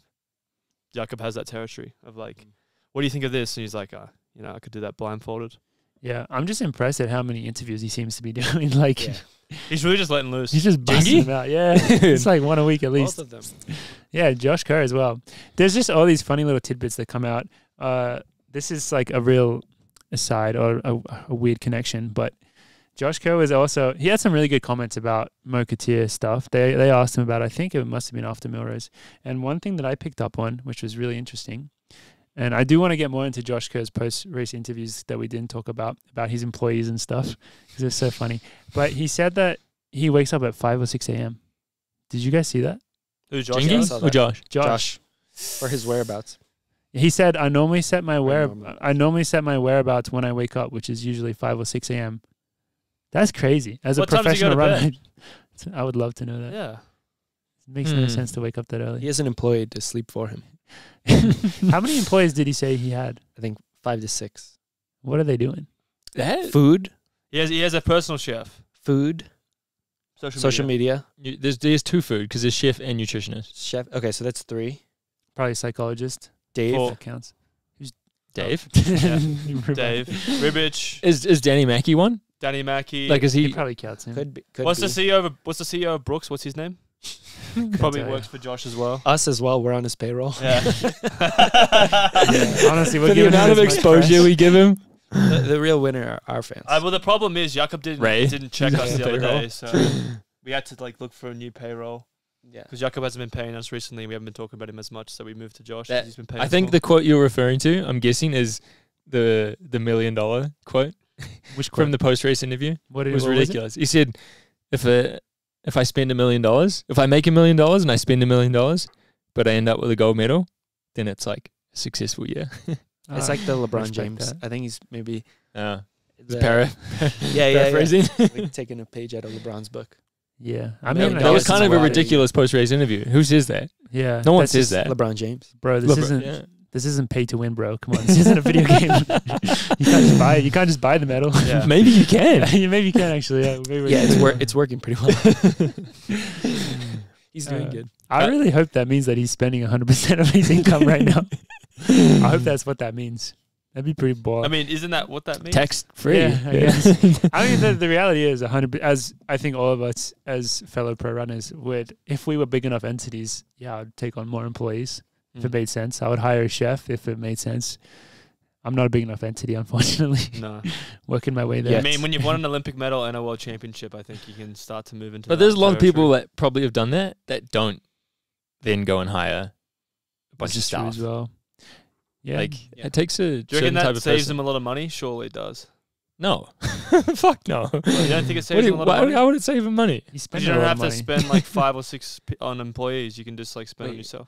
Jakob has that territory of like, what do you think of this? And he's like, uh, you know, I could do that blindfolded. Yeah, I'm just impressed at how many interviews he seems to be doing. like yeah. He's really just letting loose. he's just busting them out. Yeah, it's like one a week at least. Both of them. Yeah, Josh Kerr as well. There's just all these funny little tidbits that come out. Uh, this is like a real aside or a, a weird connection, but Josh Kerr was also he had some really good comments about Mo Katir stuff. They they asked him about I think it must have been after Millrose. And one thing that I picked up on, which was really interesting, and I do want to get more into Josh Kerr's post race interviews that we didn't talk about about his employees and stuff because it's so funny. But he said that he wakes up at five or six a.m. Did you guys see that? Who Josh? Jingy I or that. Josh? Josh. Or his whereabouts. He said, "I normally set my where normal. I normally set my whereabouts when I wake up, which is usually five or six a.m." That's crazy. As What a time does he go professional runner. I would love to know that. Yeah. It makes no Hmm. sense to wake up that early. He has an employee to sleep for him. How many employees did he say he had? I think five to six. What are they doing? Food, He has he has a personal chef. food, Social, social media. media, You, there's there's two food because there's chef and nutritionist. chef. Okay, so that's three. Probably a psychologist. Dave. Four. That counts. Dave Dave, Ribich, is is Danny Mackey one? Danny Mackey. Like is He he? probably counts him. Could be. Could what's be. the CEO of What's the CEO of Brooks? What's his name? Probably works for Josh as well. Us as well. We're on his payroll. Yeah. Yeah, honestly, we're For the giving him amount of as much exposure press. we give him. the, the real winner are our fans. Uh, well, the problem is Jakob didn't Ray. didn't check He's us on the other payroll. day, so we had to like look for a new payroll yeah. because Jakob hasn't been paying us recently. We haven't been talking about him as much, so we moved to Josh. That- he's been paying. I think more. the quote you're referring to, I'm guessing, is the the million dollar quote Which from the post race interview. what It did, was what was ridiculous. He said, if a if I spend a million dollars, if I make a million dollars and I spend a million dollars, but I end up with a gold medal, then it's like a successful year. It's Ah, like the LeBron respect James. that. I think he's maybe uh, the, para, yeah, yeah, yeah. paraphrasing. like taking a page out of LeBron's book. Yeah, I mean, that was kind of a ridiculous post race interview. Who says that? Yeah, No one says that. LeBron James. bro. This LeBron- isn't yeah. this isn't pay to win, bro. Come on, this isn't a video game. you can't just buy it. You can't just buy the medal. Yeah. Maybe you can. Maybe you can actually. Yeah, maybe Yeah, it's wor- it's working pretty well. He's doing Uh, good. I really hope that means that he's spending 100 percent of his income right now. I hope that's what that means. That'd be pretty bold. I mean, isn't that what that means? Text free. Yeah, I guess. I mean, the, the reality is 100. As I think all of us, as fellow pro runners, would if we were big enough entities, yeah, I'd take on more employees if it Mm. made sense. I would hire a chef if it made sense. I'm not a big enough entity, unfortunately. No. Working my way there. I mean, when you've won an Olympic medal and a world championship, I think you can start to move into. But there's a lot of people that probably have done that that don't then go and hire a bunch of This true staff. as well. Yeah, Like Yeah. it takes a Do you certain reckon type that of saves person. them a lot of money? Surely it does. No, fuck no. You don't think it saves do you- them a lot why, of money? how would it save them money? you spend you don't have of to spend like five or six p- on employees. You can just like spend on yourself.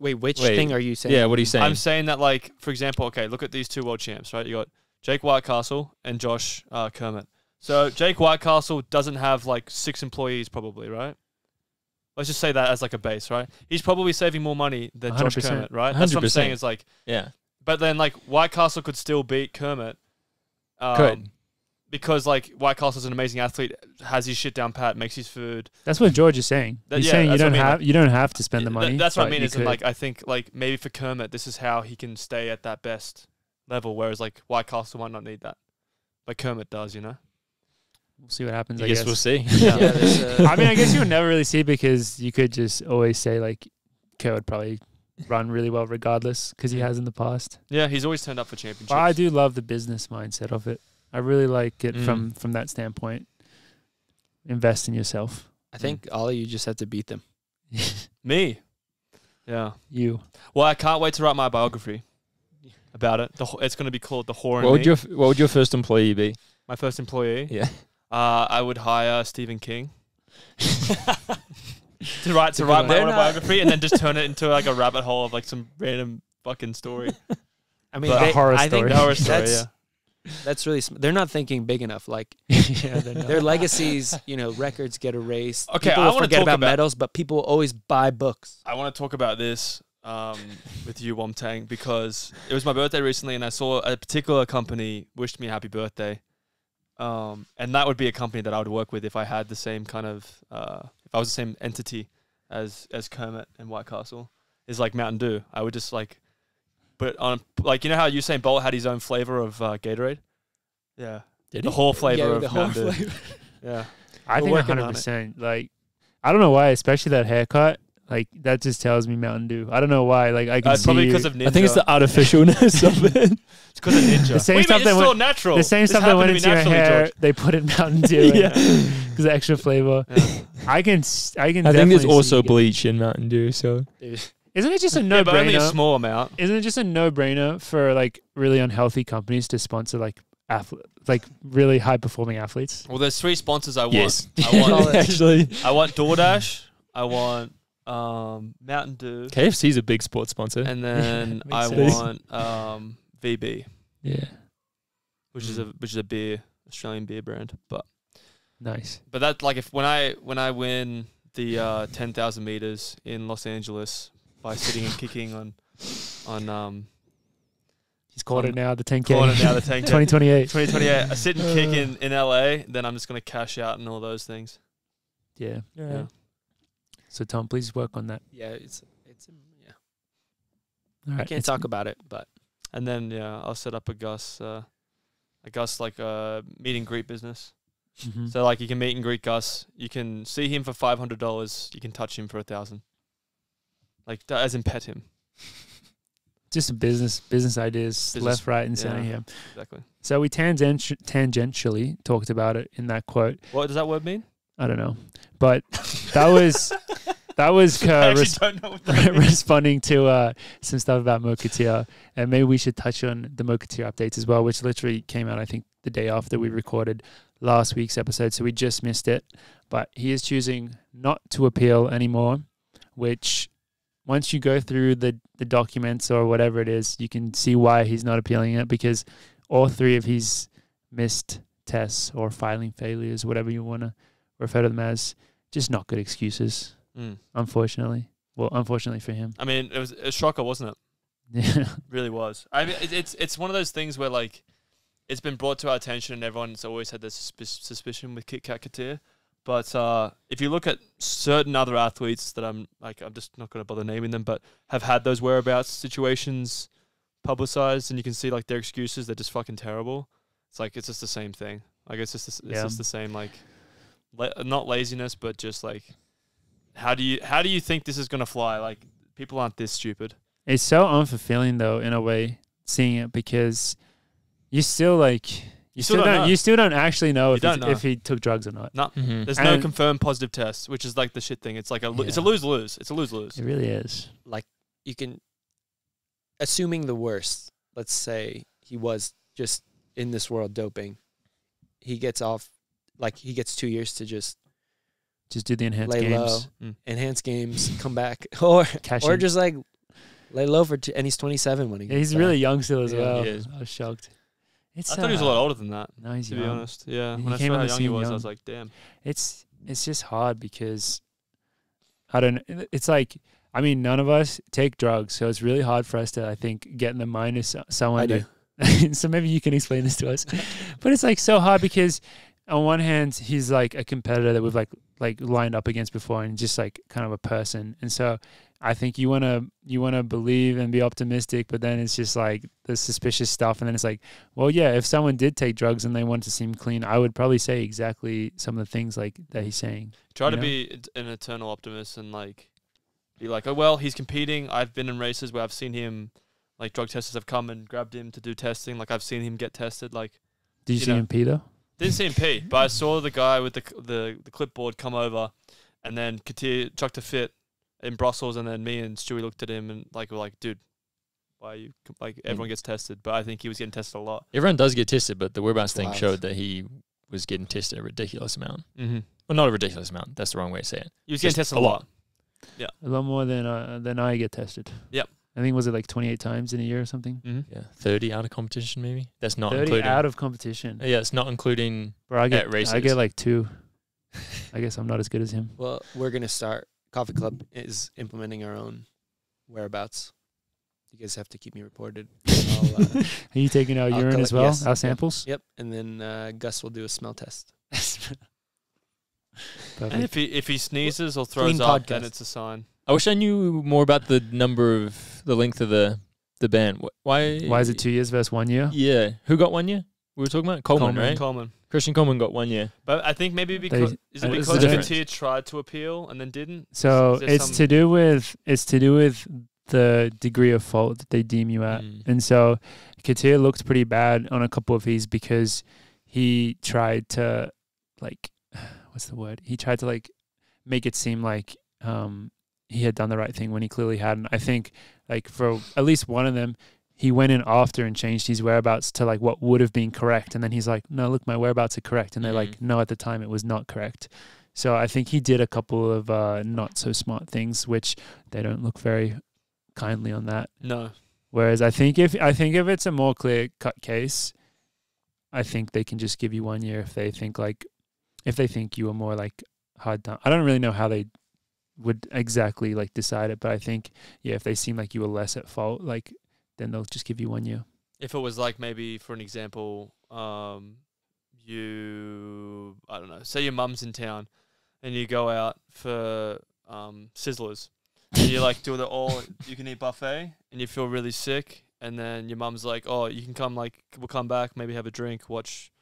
Wait, which Wait. thing are you saying? Yeah, what are you saying? I'm saying that, like, for example, okay, look at these two world champs, right? You got Jake Whitecastle and Josh uh, Kermit. So Jake Whitecastle doesn't have like six employees, probably, right? Let's just say that as like a base, right? He's probably saving more money than Josh 100%. Kermit, right? That's what I'm 100%. saying. Is like, yeah, but then like White Castle could still beat Kermit. Um, Could. because like Whitecastle's an amazing athlete, has his shit down pat, makes his food. That's what George is saying. That- He's yeah, saying you that's what don't I mean, have you don't have to spend the Th- money. that's what I but mean. you Is in, could. like I think like maybe for Kermit, this is how he can stay at that best level, whereas like White Castle might not need that, but Kermit does, you know. We'll see what happens. I I guess guess we'll see. Yeah, there's a- I mean, I guess you would never really see because you could just always say like Kerr would probably run really well regardless because he has in the past. Yeah, he's always turned up for championships. But I do love the business mindset of it. I really like it Mm. from from that standpoint. Invest in yourself. I think Ollie, you just have to beat them. Me. Yeah. you. Well, I can't wait to write my biography about it. The, it's going to be called The Whore What would Me. your What would your first employee be? my first employee. Yeah, Uh, I would hire Stephen King to write to a good write my autobiography and then just turn it into like a rabbit hole of like some random fucking story. I mean, they- A horror I think story. Horror story, that's yeah. that's really sm- they're not thinking big enough. Like yeah, they're their legacies, you know, records get erased. Okay, people I will wanna forget talk about, about- medals, but people will always buy books. I want to talk about this um, with you, Womtang, because it was my birthday recently, and I saw a particular company wished me a happy birthday, um, and that would be a company that I would work with if I had the same kind of uh, if I was the same entity as as Kermit and White Castle is like Mountain Dew. I would just like, but on like you know how Usain Bolt had his own flavor of uh, Gatorade. Yeah, did the whole flavor Yeah, of the whole Mountain Dew. flavor. Yeah, I We're think one hundred percent. Like, I don't know why, especially that haircut. Like that just tells me Mountain Dew. I don't know why. Like I can uh, see probably because of Ninja. I think it's the artificialness of it. it's because of Ninja. The same What do you stuff mean? that it's went- still natural. the same This stuff that went into your hair. George. They put in Mountain Dew. Yeah. because the extra flavor. Yeah. I can. s- I can. I think there's also see- bleach in Mountain Dew, so Isn't it just a yeah, no but only a small amount. Isn't it just a no brainer for like really unhealthy companies to sponsor like athlete, like really high performing athletes? Well, there's three sponsors I want. yes, I want, actually, I want DoorDash. I want um, Mountain Dew, KFC's a big sports sponsor. and then I sense. want um, VB, Yeah, which is a which is a beer Australian beer brand. But nice. but that like if when I when I win the uh, ten thousand meters in Los Angeles by sitting and kicking on on um He's called Um, it now. The 10k. calling it now the 10K. 2028. 2028, I sit and kick in, in LA, then I'm just gonna cash out and all those things. Yeah. Yeah. So Tom, please work on that. yeah, it's it's yeah. I can't talk about it, but And then yeah, I'll set up a Gus, uh, a Gus like a meet and greet business. Mhm. So like you can meet and greet Gus. You can see him for five hundred dollars. You can touch him for a thousand. Like that, as in pet him. just a business business ideas Business- left, right, and center yeah. here. Exactly. So we tangent- tangentially talked about it in that quote. What does that word mean? I don't know, but that was that was actually res- don't know what that responding to uh, some stuff about Mo Katir, and maybe we should touch on the Mo Katir updates as well, which literally came out I think the day after we recorded last week's episode, so we just missed it. But he is choosing not to appeal anymore, which once you go through the the documents or whatever it is, you can see why he's not appealing it because all three of his missed tests or filing failures, whatever you want to refer to them as just not good excuses. Mm. Unfortunately, well, unfortunately for him. I mean, it was a shocker, wasn't it? Yeah, really was. I mean, it, it's it's one of those things where like it's been brought to our attention, and everyone's always had this suspicion with Kit Kat Katir. But uh, if you look at certain other athletes that I'm like, I'm just not going to bother naming them, but have had those whereabouts situations publicized, and you can see like their excuses, they're just fucking terrible. It's like it's just the same thing. Like it's just the it's Yeah. just the same like, la- not laziness, but just like, how do you how do you think this is going to fly? Like people aren't this stupid. it's so unfulfilling though in a way seeing it because you still like you still still, don't don't, know. you still don't actually know if, don't know. if he took drugs or not. No, Mhm. There's no And- confirmed positive test, which is like the shit thing. It's like a lo- it's a lose lose. It's a lose lose. It really is. like you can assuming the worst let's say he was just in this world doping he gets off like he gets two years to just Just do the enhanced lay low games. Mm. enhance games come back or Cash or in. just like lay low for two, and he's 27 when he Yeah, he's gets back. really young still as Yeah, well. he is. I was shocked. It's I thought he was a lot uh, older than that. No, he's To young. be honest, yeah. He When I came saw on how young he scene was, I was like, damn. It's it's just hard because I don't. It's like I mean, none of us take drugs, so it's really hard for us to I think get in the mind of someone. I do. so maybe you can explain this to us. but it's like so hard because on one hand he's like a competitor that we've like like lined up against before and just like kind of a person and so i think you want to you want to believe and be optimistic but then it's just like the suspicious stuff and then it's like well yeah if someone did take drugs and they wanted to seem clean i would probably say exactly some of the things like that he's saying Try to know? be an eternal optimist and like be like, oh well, he's competing. I've been in races where I've seen him, like drug testers have come and grabbed him to do testing. Like I've seen him get tested. Like did you, You see know. him though didn't see him pee, but I saw the guy with the the the clipboard come over, and then Katir chucked a fit in Brussels, and then me and Stewie looked at him and like were like, dude, why you like everyone gets tested, but I think he was getting tested a lot. Everyone does get tested, but the whereabouts thing Wild. showed that he was getting tested a ridiculous amount. Mm-hmm. Well, not a ridiculous amount. That's the wrong way to say it. He was getting Just tested a a lot. lot. a lot more than uh, than i get tested Yep. I think was it like 28 times in a year or something Mm-hmm. Yeah, thirty out of competition maybe. That's not 30 including. out of competition yeah, it's not including. Bro, I get at I get like two. I guess I'm not as good as him. well we're gonna start coffee club is implementing our own whereabouts you guys have to keep me reported uh, Are you taking our I'll urine collect- as well? yes, Our samples? yep and then uh, gus will do a smell test And if he if he sneezes or throws Clean up, then it's a sign. I wish I knew more about the number of the length of the the ban. Why? Why is it two years versus one year? Yeah, who got one year? We were talking about Coleman, Coleman. right? Coleman. Christian Coleman got one year. But I think maybe because is it because the difference? Katir tried to appeal and then didn't? So Is there it's to do with it's to do with the degree of fault that they deem you at. Mm. And so Katir looked pretty bad on a couple of his because he tried to like what's the word? He tried to like make it seem like um he had done the right thing when he clearly hadn't. I think like for at least one of them he went in after and changed his whereabouts to like what would have been correct and then he's like no look my whereabouts are correct and they're like Mhm. no at the time it was not correct so i think he did a couple of uh, not so smart things which they don't look very kindly on that No. Whereas I think if I think if it's a more clear cut case, I think they can just give you one year if they think like if they think you were more like hard done. I don't really know how they would exactly like decide it, but I think yeah, if they seem like you were less at fault, like then they'll just give you one year. If it was like maybe for an example, um, you I don't know, say your mum's in town, and you go out for um sizzlers, and you like do the all you can eat buffet, and you feel really sick, and then your mum's like, oh, you can come like we'll come back, maybe have a drink, watch,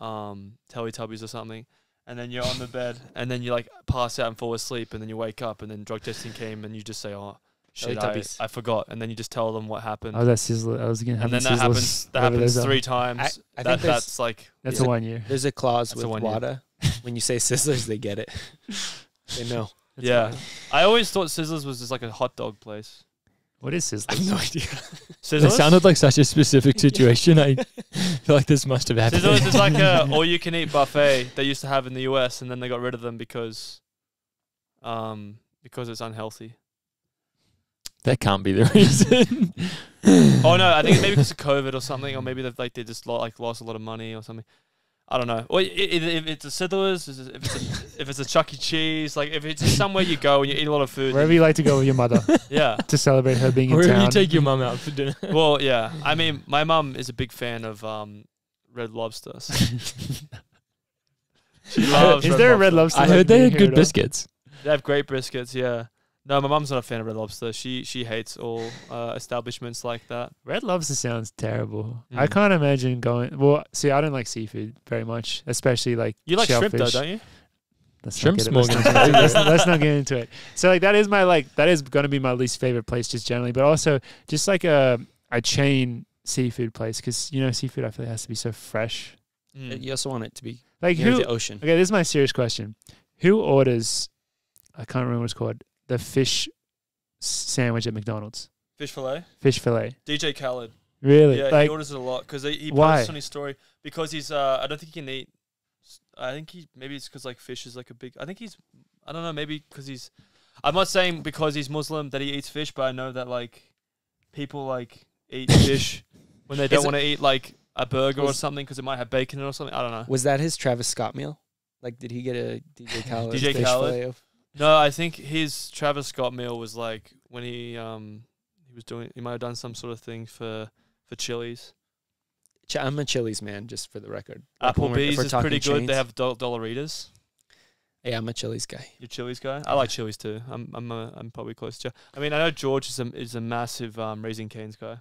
um, Teletubbies or something. And then you're on the bed, and then you like pass out and fall asleep, and then you wake up, and then drug testing came, and you just say, "Oh, shit, I, I forgot," and then you just tell them what happened Oh, was at Sizzler. I was gonna have and then that happens. That happens three times. I- I that, think that's like That's Yeah. a one year. There's a clause That's with one year. WADA. when you say sizzlers, they get it. they know. That's yeah. fine. I always thought Sizzlers was just like a hot dog place. What is I have no idea. It sounded like such a specific situation. I feel like this must have happened. Sizzlers is like a all-you-can-eat buffet they used to have in the US, and then they got rid of them because, um, because it's unhealthy. that can't be the reason. Oh no, I think maybe because of COVID or something, or maybe they've like they just lo- like lost a lot of money or something. I don't know. Or i- i- if it's a Siddlers, if it's a, if it's a Chuck E. Cheese, like if it's just somewhere you go and you eat a lot of food. Wherever you like to go with your mother yeah. to celebrate her being in Wherever town. you take your mum out for dinner. Well, yeah. I mean, my mum is a big fan of um, Red Lobster. so she loves. Is there a Red Lobster? I like heard they near had good biscuits. They have great briskets. Yeah. No, my mum's not a fan of Red Lobster. She she hates all uh, establishments like that. Red Lobster sounds terrible. I Mm. can't imagine going. Well, see, I don't like seafood very much, especially like You like shrimp though, don't you? Let's Shrimp's not get let's, not, let's, let's not get into it. So like that is my like that is going to be my least favorite place just generally, but also just like a a chain seafood place because you know seafood I feel like has to be so fresh. Mm. You also want it to be Like who? the ocean. Okay, this is my serious question. Who orders? I can't remember what it's called. The fish sandwich at McDonald's. Fish fillet. Fish fillet. DJ Khaled. Really? Yeah, like he orders it a lot because he, he Why? posts on his story because he's. Uh, I don't think he can eat. I think he maybe it's because like fish is like a big. I think he's. I don't know. Maybe because he's. I'm not saying because he's Muslim that he eats fish, but I know that like people like eat fish when they don't want to eat like a burger or something because it might have bacon in it or something. I don't know. Was that his Travis Scott meal? Like, did he get a DJ Khaled? DJ fish Khaled? Fillet of- No, I think his Travis Scott meal was like when he um he was doing. He might have done some sort of thing for for Chili's. Ch- I'm a Chili's man, just for the record. Like, when we're- if Applebee's is pretty good. chains. They have Dol- Dollaritas. Yeah, I'm a Chili's guy. Your Chili's guy? I like Chili's too. I'm I'm a, I'm probably close to. I mean, I know George is a is a massive um, raising canes guy.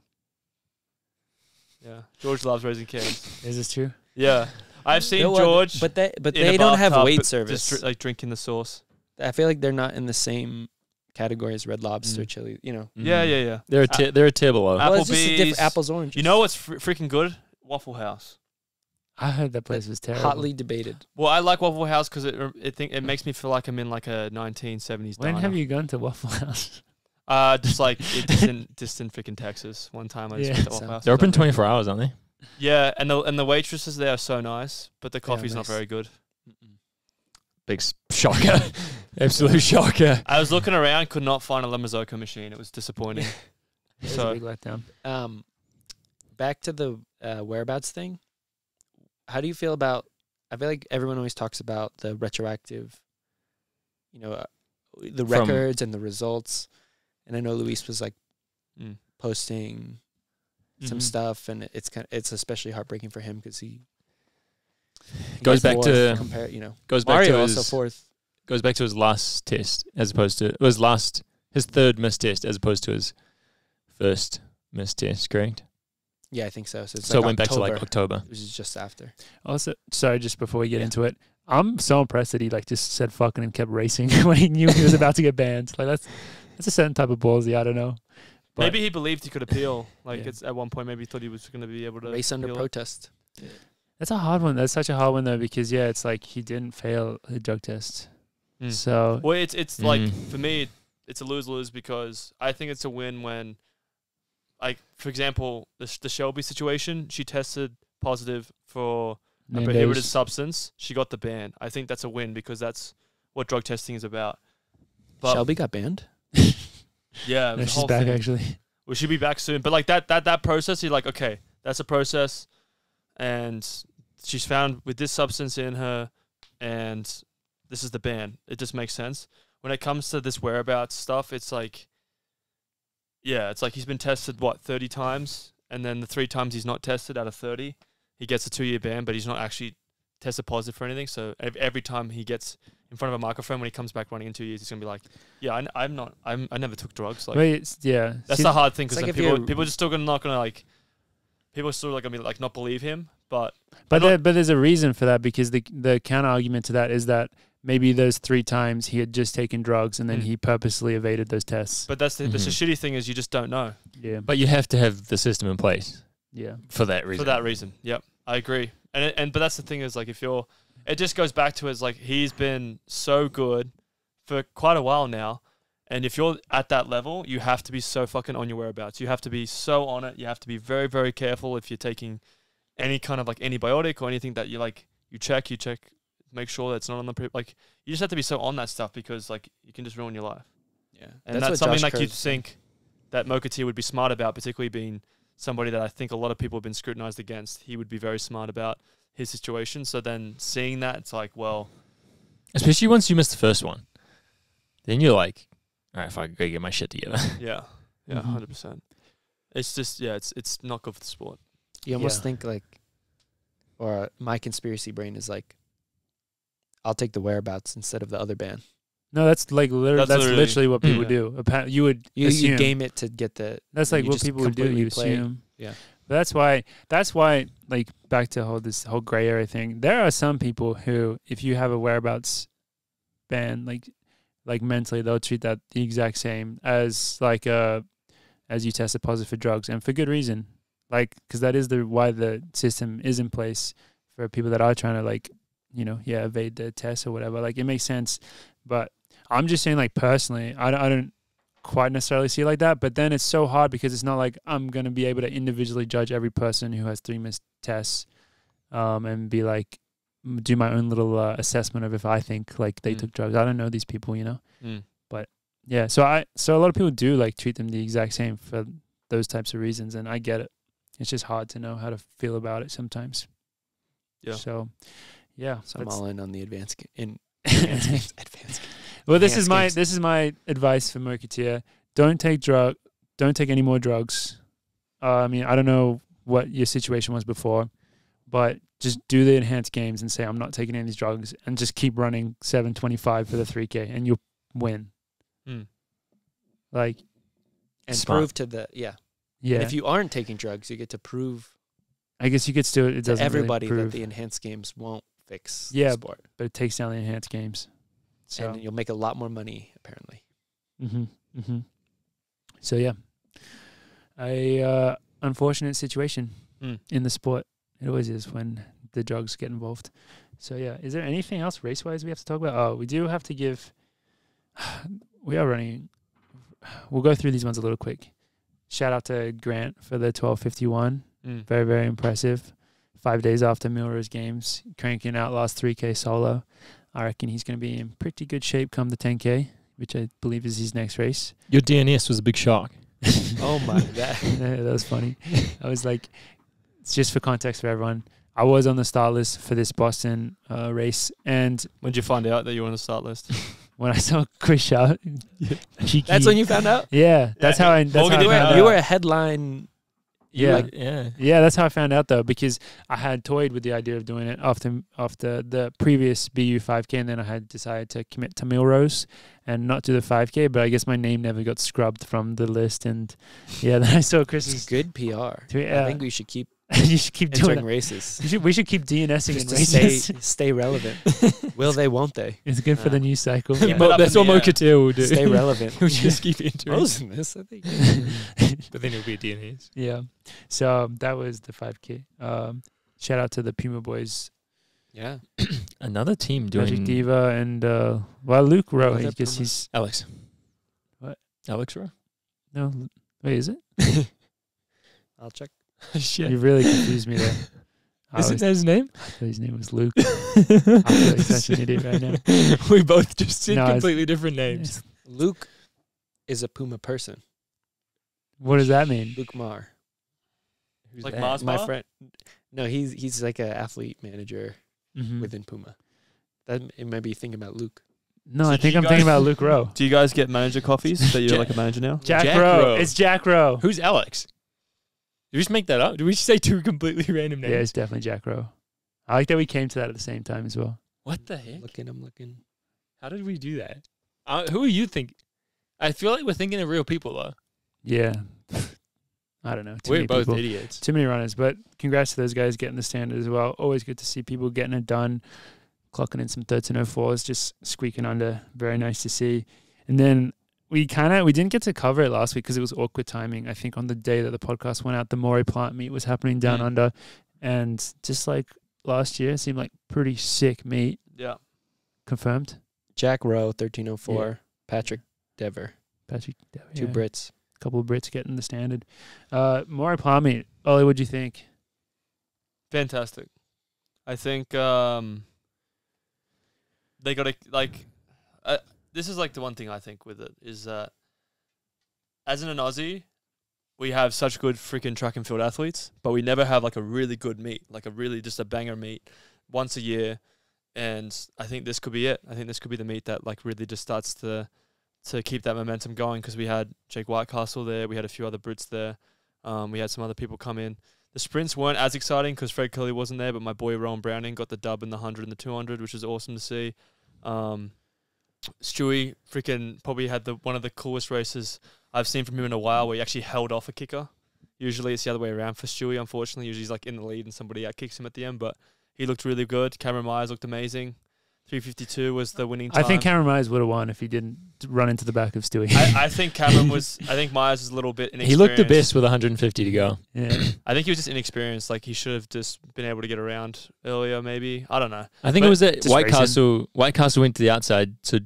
Yeah, George loves raising canes. is this true? Yeah, I've seen You know what? George, but they but they don't have wait service. just dr- like drinking the sauce. I feel like they're not in the same category as Red Lobster, Mm. Chili. You know, Yeah, Mm. yeah, yeah. They're a ti- they're a tier below. Well, it's just a Applebee's. different apples oranges. You know what's fr- freaking good? Waffle House. I heard that place was terrible. hotly debated. Well, I like Waffle House because it it think it makes me feel like I'm in like a 1970s. When diner. have you gone to Waffle House? Uh, just like it, distant, distant freaking Texas. One time I just Yeah. went to Waffle So- House. They're open 24 hours, aren't they? Yeah, and the and the waitresses there are so nice, but the coffee's not nice. very good. Big shocker. Absolute shocker. I was looking around, could not find a La Marzocco machine. It was disappointing. It was So- a big letdown. Um, back to the uh, whereabouts thing. How do you feel about? I feel like everyone always talks about the retroactive, you know, uh, the From- records and the results. And I know Luis was like Mm. posting some Mhm. stuff, and it's kind of, it's especially heartbreaking for him because he he Goes back fourth to- compare. You know, Goes back Mario to also his fourth. goes back to his last test as opposed to it was last his third missed test as opposed to his first missed test, correct? Yeah, I think so. So, it's so like it went back to like October, October. which is just after. Also, sorry, just before we get Yeah. into it, I'm so impressed that he like just said fucking and kept racing when he knew he was about to get banned. Like that's that's a certain type of ballsy. I don't know. But Maybe he believed he could appeal. Like Yeah. it's at one point, maybe he thought he was going to be able to Race under appeal it. protest. That's a hard one. That's such a hard one though because yeah, it's like he didn't fail the drug test. Mm. So Well, it's it's like Mm. for me, it's a lose lose because I think it's a win when, like for example, the the Shelby situation, she tested positive for a Nando's- prohibited substance. She got the ban. I think that's a win because that's what drug testing is about. But Shelby got banned. yeah, No, she's back thing. actually. Well, she'll be back soon. But like that that that process, you're like, okay, that's a process, and she's found with this substance in her, and this is the ban. It just makes sense. When it comes to this whereabouts stuff, it's like, yeah, it's like he's been tested what thirty times, and then the three times he's not tested out of thirty, he gets a two year ban, but he's not actually tested positive for anything. So every time he gets in front of a microphone when he comes back running in two years, he's gonna be like, yeah, I, am not, I'm, I never took drugs. Like, yeah, that's See, the hard thing because like people people are just still gonna not gonna like people are still like gonna be like not believe him. But But there, but there's a reason for that because the the counter argument to that is that maybe those three times he had just taken drugs and then Mm. he purposely evaded those tests. but that's the, that's the Mhm. shitty thing is you just don't know Yeah, But you have to have the system in place yeah. for that reason. for that reason. Yep, I agree. And and but that's the thing is like if you're, it just goes back to is like he's been so good for quite a while now. And if you're at that level, you have to be so fucking on your whereabouts. You have to be so on it. You have to be very, very careful if you're taking any kind of like antibiotic or anything that you like. You check, you check, make sure that's not on the pre- like. You just have to be so on that stuff because like you can just ruin your life. Yeah, And that's, something like you'd think that Mo Katir would be smart about, particularly being somebody that I think a lot of people have been scrutinized against. He would be very smart about his situation. So then seeing that, it's like, well, Especially once you miss the first one, then you're like, all right, if I go get my shit together. yeah, yeah, Mhm. 100 percent. It's just yeah, it's it's not good for the sport. You almost Yeah. think like, or my conspiracy brain is like, I'll take the whereabouts instead of the other band. No, that's like literally That's that's, literally- literally what people Mm. do. Appa- You would You you game it to get the. That's like what people would do. You play- assume. yeah. But that's why. That's why. Like back to whole this whole gray area thing. There are some people who, if you have a whereabouts ban, like like mentally, they'll treat that the exact same as like uh as you tested positive for drugs, and for good reason. Like because that is the why the system is in place for people that are trying to like you know yeah evade the test or whatever. Like it makes sense, but I'm just saying like personally, I don't, I don't quite necessarily see it like that. But then it's so hard because it's not like I'm gonna be able to individually judge every person who has three missed tests, um, and be like do my own little uh, assessment of if I think like they Mm. took drugs. I don't know these people, you know. Mm. Yeah, so I so a lot of people do like treat them the exact same for those types of reasons, and I get it. It's just hard to know how to feel about it sometimes. Yeah. So, yeah. So I'm all in on the advanced ga- in advanced games. Advanced games. well, this Enhanced is my games. this is my advice for Murketeer. Don't take drug. Don't take any more drugs. Uh, I mean, I don't know what your situation was before, but just do the enhanced games and say I'm not taking any of these drugs, and just keep running 725 for the 3K, and you'll win. Mm. Like, and Smart. prove to the yeah. yeah. And if you aren't taking drugs, you get to prove I guess you could still. It to doesn't really everybody that prove, the enhanced games won't fix Yeah, the sport, but it takes down the enhanced games. So. and you'll make a lot more money apparently. Mm-hmm. Mm-hmm. So yeah, a uh, unfortunate situation Mm. in the sport. It always is when the drugs get involved. So yeah, is there anything else race wise we have to talk about? Oh, we do have to give. We are running. We'll go through these ones a little quick. Shout out to Grant for the twelve fifty one. Mm. Very very impressive. Five days after Millrose Games, cranking out last three k solo. I reckon he's going to be in pretty good shape come the ten k, which I believe is his next race. Your DNS was a big shock. Oh my that yeah, that was funny. I was like, just for context for everyone. I was on the start list for this Boston uh, race, and When did you find out that you were on the start list? when I saw Chris shout, cheeky, That's when you found out. yeah, that's Yeah, how I. That's Morgan how I You found were, out. you were a headline. yeah, Like, yeah. yeah, that's how I found out though, because I had toyed with the idea of doing it after after the previous BU 5K, and then I had decided to commit to Millrose and not do the 5K. But I guess my name never got scrubbed from the list, and yeah, then I saw Chris's. Good PR. Yeah. I think we should keep you should keep doing entering that. races We should, we should keep DNSing in just to stay races. stay relevant. Will they? Won't they? It's good for the Uh, news cycle. Yeah. Mo- that's in what the air. Will do. Stay relevant. He'll just keep entering. Most in this, I think. but then it'll be a DNS. yeah. So um, that was the 5K. Um, shout out to the Puma boys, Yeah. Another team doing Magic Diva, and uh, well, Luke Rowe. Another I guess he's Alex. What? Alex Rowe? no. Wait, is it? I'll check. Shit. You really confused me there. I, Isn't was, that his name? I thought his name was Luke. I feel like such an idiot right now. we both just said No, completely different names. Luke is a Puma person. What does that mean? Luke Marr. Who's Like that? Mars My friend. No, he's he's like an athlete manager Mhm. within Puma. That it might be thinking about Luke. No, So I think I'm thinking about Luke Rowe. Do you guys get manager coffees that you're Jack- like a manager now? Jack, Jack Rowe. Rowe. It's Jack Rowe. Who's Alex? Did we just make that up? Did we just say two completely random names? Yeah, it's definitely Jack Rowe. I like that we came to that at the same time as well. What the heck? Looking, I'm looking. How did we do that? Uh, who are you think? I feel like we're thinking of real people though. Yeah. I don't know. Too we're many both people. idiots. Too many runners, but congrats to those guys getting the standard as well. Always good to see people getting it done, clocking in some 1304s, just squeaking under. Very nice to see. And then we kind of we didn't get to cover it last week because it was awkward timing. I think on the day that the podcast went out, the Maurie Plant meet was happening down Mm. under, and just like last year, it seemed like pretty sick meat. Yeah. Confirmed. Jack Rowe, 1304. Patrick Dever. Patrick, Dever. Two yeah. Brits. couple of Brits getting the standard. Uh, Maurie Plant meet. Ollie, what'd you think? Fantastic. I think um, they got to like. This is like the one thing I think with it is that as an Aussie, we have such good freaking track and field athletes, but we never have like a really good meet, like a really just a banger meet once a year. And I think this could be it. I think this could be the meet that like really just starts to to keep that momentum going because we had Jake Whitecastle there, we had a few other Brits there, um, we had some other people come in. The sprints weren't as exciting because Fred Kelly wasn't there, but my boy Rohan Browning got the dub in the 100 and the 200, which is awesome to see. Um, Stewie freaking probably had the one of the coolest races I've seen from him in a while where he actually held off a kicker. Usually it's the other way around for Stewie, unfortunately. Usually he's like in the lead and somebody out kicks him at the end, but he looked really good. Cameron Myers looked amazing. 352 was the winning I think Cameron Myers would have won if he didn't run into the back of Stewie. I, I think Cameron was. I think Myers was a little bit inexperienced. He looked the best with 150 to go. yeah. I think he was just inexperienced. Like he should have just been able to get around earlier. Maybe I don't know. I think But it was that White. Castle. White Castle went to the outside, so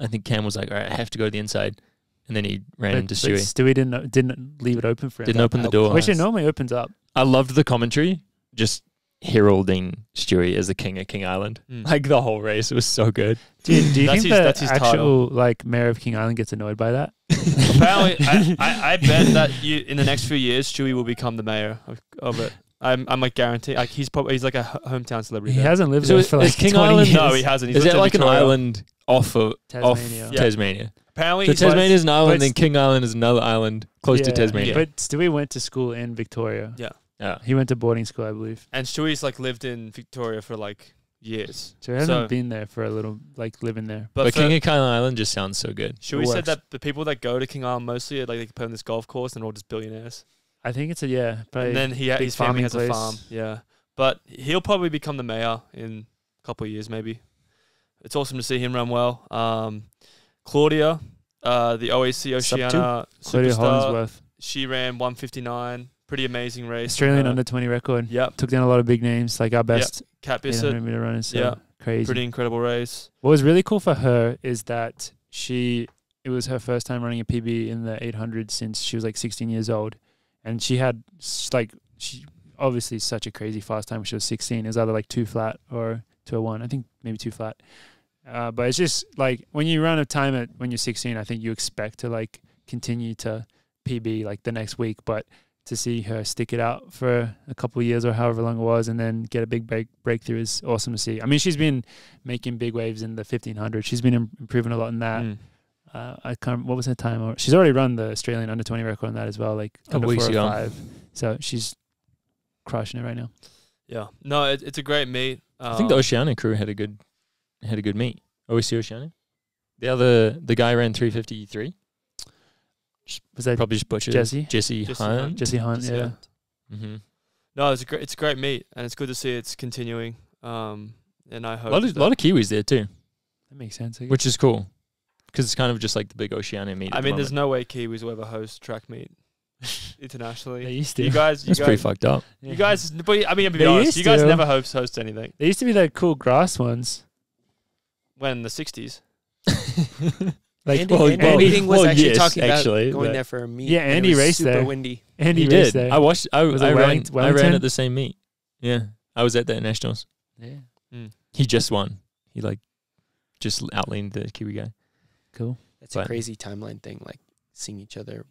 I think Cam was like, "All right, I have to go to the inside," and then he ran But, into but Stewie. Stewie didn't didn't leave it open for him. Didn't open the door. Which it normally opens up. I loved the commentary, just heralding Stewie as the king of King Island. Mm. Like the whole race, it was so good. Do you, do you That's think his- the that's his actual title. like mayor of King Island gets annoyed by that? Apparently, I, I, I bet that you in the next few years, Stewie will become the mayor of, of it. I'm I'm like guarantee. Like he's probably he's like a h- hometown celebrity. He there. hasn't lived So there is for like King 20 Island- years. No, he hasn't. He's Is lived that in like an Victoria. island off of off Tasmania. Yeah. Tasmania? Apparently, So he's like- Tasmania is an island, but then King Island is another island close to Yeah, Tasmania. But Stewie went to school in Victoria. Yeah. Yeah. He went to boarding school, I believe. and Stewie's like lived in Victoria for like years. So he hasn't So- been there for a little, like living there. But, But, for, King of King Island just sounds so good. Stewie It said works. that the people that go to King Island mostly are like they play on this golf course and they're all just billionaires. I think it's a yeah. And then he his family farming has a farm. Yeah, but he'll probably become the mayor in a couple of years, maybe. It's awesome to see him run well. Um, Claudia, uh, the OAC. Oceania Claudia superstar, Hollingsworth, she ran 159. Pretty amazing race. Australian Uh, under twenty record. Yep. Took down a lot of big names, like our best Cat 800 Bisset. meter runners. So Yeah. crazy. Pretty incredible race. What was really cool for her is that she it was her first time running a PB in the 800 since she was like 16 years old, and she had like she obviously such a crazy fast time when she was 16. It was either like two flat or two one. I think maybe two flat. Uh, but it's just like when you run a time at when you're 16, I think you expect to like continue to PB like the next week, but to see her stick it out for a couple of years or however long it was, and then get a big break breakthrough is awesome to see. I mean, she's been making big waves in the 1500. She's been improving a lot in that. Mm. Uh, I can't. What was her time? Or she's already run the Australian under 20 record on that as well, like Couple under four or ago. five. So she's crushing it right now. Yeah. No, it, it's a great meet. I think the Um, Oceania crew had a good had a good meet. OEC Oceania. The other the guy ran 353. Was that Probably just butchered. Jesse? Jesse Jesse Hunt. Hunt. Jesse Hunt? Jesse yeah. Hunt. Mm-hmm. No, it's a great, it's a great meet, and it's good to see it's continuing. Um, and I hope lot of lot of Kiwis there too, That makes sense. I guess. which is cool because it's kind of just like the big Oceania meet. I at the mean, there's no way Kiwis will ever host track meet they internationally. used to. You guys, you That's guys, pretty fucked up. you guys. But I mean, to be They honest, used you guys to. never host host anything. They used to be the cool grass ones. When in the '60s, Like Andy, well, Andy well, Meeting was well, actually yes, talking actually, about going but- there for a meet. Yeah, and it Andy was raced super there. windy. Andy he raced did. there. I watched. I, Was it I ran. Wellington- I ran Wellington? at the same meet. Yeah, I was at the nationals. yeah. Mm. He just won. He like just outleaned the Kiwi guy. Cool. That's a crazy timeline thing, like seeing each other,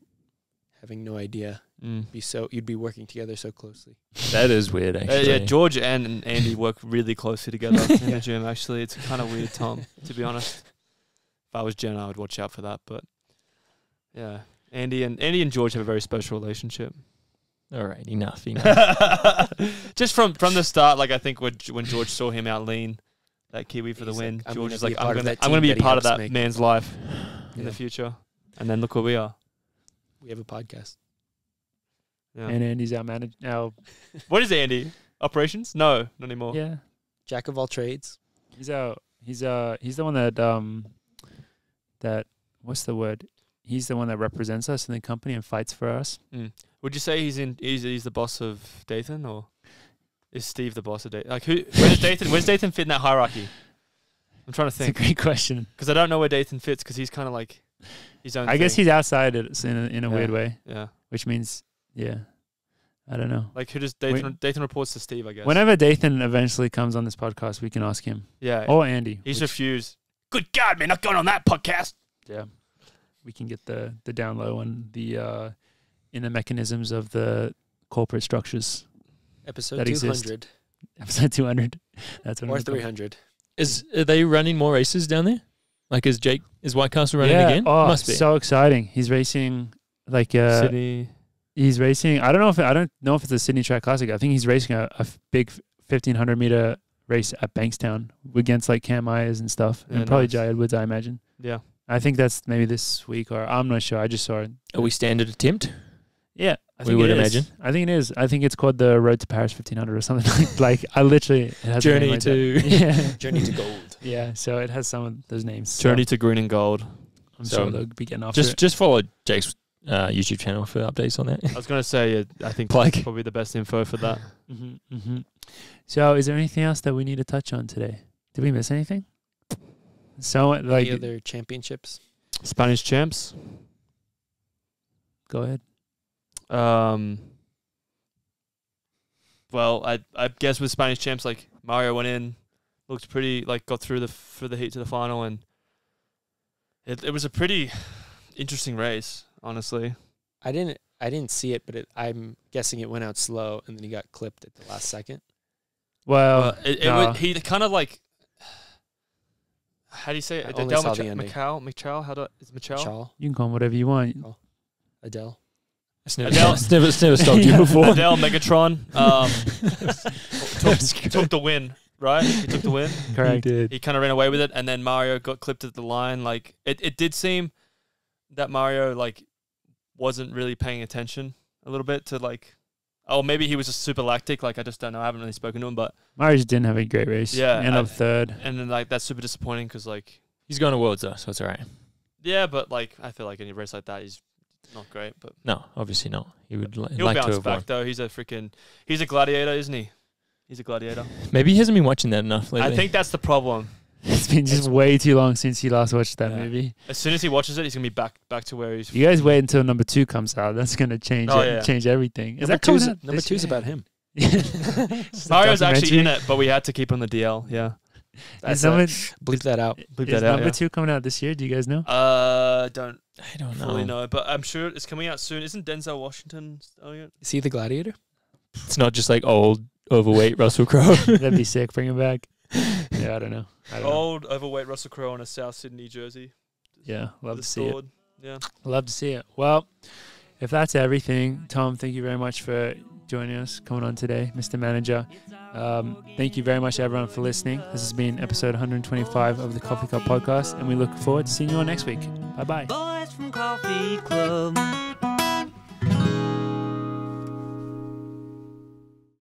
having no idea. mm. Be so you'd be working together so closely. That is weird. Uh, Actually, yeah, George and, and Andy work really closely together in the gym. Actually, it's kind of weird, Tom. To be honest, if I was Jen, I would watch out for that. But yeah, Andy and Andy and George have a very special relationship. All right, enough. Enough. Just from from the start, like I think when when George saw him out lean that Kiwi for the He's like, win, "I'm George is like, a I'm gonna that I'm gonna be a that part of that make." man's life in Yeah. the future. And then look where we are. We have a podcast. Yeah. And Andy's our manager now. what is Andy? Operations? No, not anymore. Yeah. Jack of all trades. He's our he's uh he's the one that um that what's the word? He's the one that represents us in the company and fights for us. Mm. Would you say he's in? He's, he's the boss of Dathan, or is Steve the boss of Dathan? Like, who? Where does Dathan? Where's Dathan fit in that hierarchy? I'm trying to think. It's a great question. because I don't know where Dathan fits because he's kind of like his own. I guess he's outside it in a, in a Yeah. weird way, yeah. which means yeah. I don't know. Like who does Dathan? Dathan reports to Steve, I guess. Whenever Dathan eventually comes on this podcast, we can ask him yeah, or Andy. he's which- refused. Good God, man, not going on that podcast. yeah. We can get the the down low on the uh in the mechanisms of the corporate structures. Episode That two exists. hundred Episode 200. That's what or I'm three hundred. Is are they running more races down there? Like is Jake is White Castle running yeah. again? Oh, Must be. so exciting. He's racing like uh Sydney. he's racing I don't know if I don't know if it's a Sydney Track Classic. I think he's racing a big 1500 meter race at Bankstown against like Cam Myers and stuff Yeah, and probably nice. Jye Edwards I imagine. Yeah. I think that's maybe this week or I'm not sure. I just saw it. Are we standard attempt? Yeah, I We think would it is. imagine. I think it is. I think it's called the Road to Paris 1500 or something like. like I literally it has a name Journey like to that. yeah, Journey to gold. yeah. So it has some of those names. So Journey to green and gold. I'm So, sure they'll be getting after Just it. just follow Jake's uh, YouTube channel for updates on that. I was gonna say, uh, I think Plug. that's probably the best info for that. hmm hmm So is there anything else that we need to touch on today? Did we miss anything? So like, Any other championships? Spanish champs. go ahead. Um. Well, I I guess with Spanish champs, like Mario went in, looked pretty, like got through the for the heat to the final, and it it was a pretty interesting race, honestly. I didn't. I didn't see it, but it, I'm guessing it went out slow, and then he got clipped at the last second. Well, Uh, it, it no. would, he kind of like. How do you say I it? only Adel saw the ending. Macau, Macau, how do I, is it Macau? You can call him whatever you want. Adel. It's never, Adel- it's never, it's never stopped you before. Adel Megatron um, took, took the win, right? He took the win. Correct. did. He kind of ran away with it, and then Mario got clipped at the line. Like it, it did seem that Mario like wasn't really paying attention a little bit to like. Oh, maybe he was just super lactic. Like I just don't know. I haven't really spoken to him, but Marius didn't have a great race. Yeah, end I- up third. and then like that's super disappointing because like He's going to Worlds though, so it's all right. yeah, but like I feel like any race like that he's not great, but No, obviously not. He would li- he'll like to bounce have back won. though. He's a freaking he's a gladiator, isn't he? He's a gladiator. Maybe he hasn't been watching that enough lately. I think that's the problem. It's been just way too long since he last watched that Yeah. movie. As soon as he watches it, he's gonna be back back to where he's. You guys wait until number two comes out. That's gonna change Oh, it, yeah. change everything. Is Number that two's out number this two's year? about him. Mario's actually in it, but we had to keep on the DL. Yeah. Is That's number, uh, bleep that out. Bleep is that out. number yeah. two coming out this year? Do you guys know? Uh, don't I don't know. fully know, but I'm sure it's coming out soon. Isn't Denzel Washington starring it? Is he the gladiator? It's not just like old, overweight Russell Crowe. That'd be sick. Bring him back. Yeah, I don't know. I don't know. Old, overweight Russell Crowe in a South Sydney jersey. Yeah, love to a see it. Yeah. Love to see it. Well, if that's everything, Tom, thank you very much for joining us, coming on today, Mr. Manager. Um, thank you very much, everyone, for listening. This has been episode 125 of the Coffee Club Podcast, and we look forward to seeing you all next week. Bye bye.